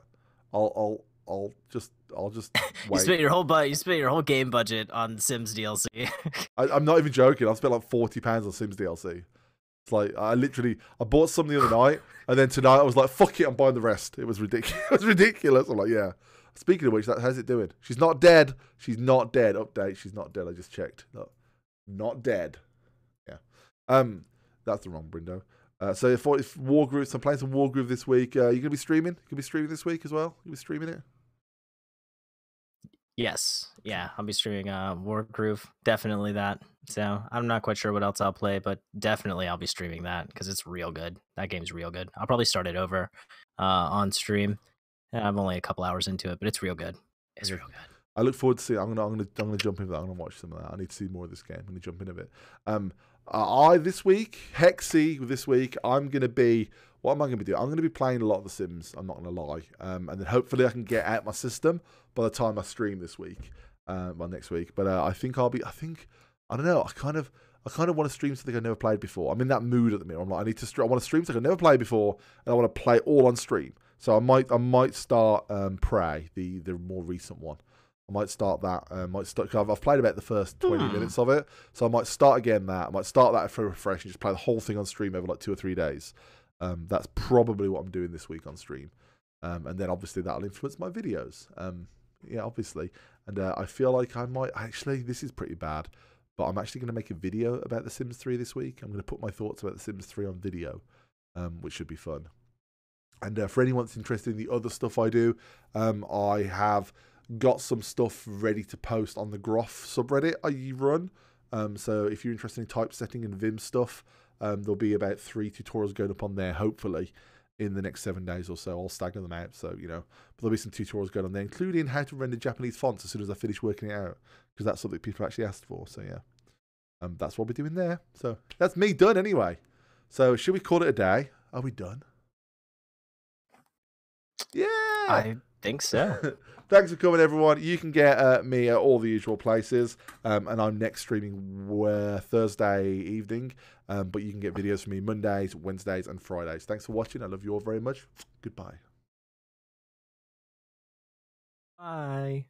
[SPEAKER 1] I'll. I'll. I'll just. I'll just
[SPEAKER 2] You spent your whole bu- you spent your whole game budget on Sims DLC.
[SPEAKER 1] I, I'm not even joking. I've spent like forty pounds on Sims DLC. It's like I literally I bought some the other night, and then tonight I was like, "Fuck it, I'm buying the rest." It was ridiculous. it was ridiculous. I'm like, yeah. Speaking of which, that, how's it doing? She's not dead. She's not dead. Update. She's not dead. I just checked. No, not dead. Yeah. Um, that's the wrong window. Uh, so if, if Wargroove, I'm playing some Wargroove this week. Uh, you gonna be streaming? You gonna be streaming this week as well? You gonna be streaming it?
[SPEAKER 2] Yes, yeah, I'll be streaming uh Wargroove, definitely that. So I'm not quite sure what else I'll play, but definitely I'll be streaming that because it's real good. That game's real good. I'll probably start it over uh, on stream. I'm only a couple hours into it, but it's real good. It's real good.
[SPEAKER 1] I look forward to see. I'm gonna, I'm gonna, I'm gonna jump into that. I'm gonna watch some of that. I need to see more of this game. I'm gonna jump in a bit. Um, I this week, Hexy this week, I'm gonna be. What am I gonna be doing? I'm gonna be playing a lot of The Sims. I'm not gonna lie. Um, and then hopefully I can get out my system by the time I stream this week, uh, well next week. But uh, I think I'll be. I think I don't know. I kind of. I kind of want to stream something I've never played before. I'm in that mood at the minute. I'm like, I need to. I want to stream something I've never played before, and I want to play all on stream. So I might. I might start um, Prey, the the more recent one. I might start that. I might start. I've, I've played about the first twenty
[SPEAKER 2] Hmm.
[SPEAKER 1] minutes of it, so I might start again that. I might start that for a refresh and just play the whole thing on stream over like two or three days. Um, that's probably what I'm doing this week on stream, um, and then obviously that'll influence my videos. Um, yeah, obviously, and uh, I feel like I might actually. This is pretty bad, but I'm actually going to make a video about The Sims 3 this week. I'm going to put my thoughts about The Sims 3 on video, um, which should be fun. And uh, for anyone that's interested in the other stuff I do, um, I have got some stuff ready to post on the Groff subreddit I run. Um, so if you're interested in typesetting and Vim stuff, um, there'll be about three tutorials going up on there, hopefully, in the next seven days or so. I'll stagger them out, so you know. But there'll be some tutorials going on there, including how to render Japanese fonts as soon as I finish working it out, because that's something people actually asked for. So yeah, um, that's what we're doing there. So that's me done anyway. So should we call it a day? Are we done? Yeah.
[SPEAKER 2] I think so.
[SPEAKER 1] Thanks for coming, everyone. You can get uh, me at all the usual places, um, and I'm next streaming uh, Thursday evening. Um, but you can get videos from me Mondays, Wednesdays, and Fridays. Thanks for watching. I love you all very much. Goodbye.
[SPEAKER 2] Bye.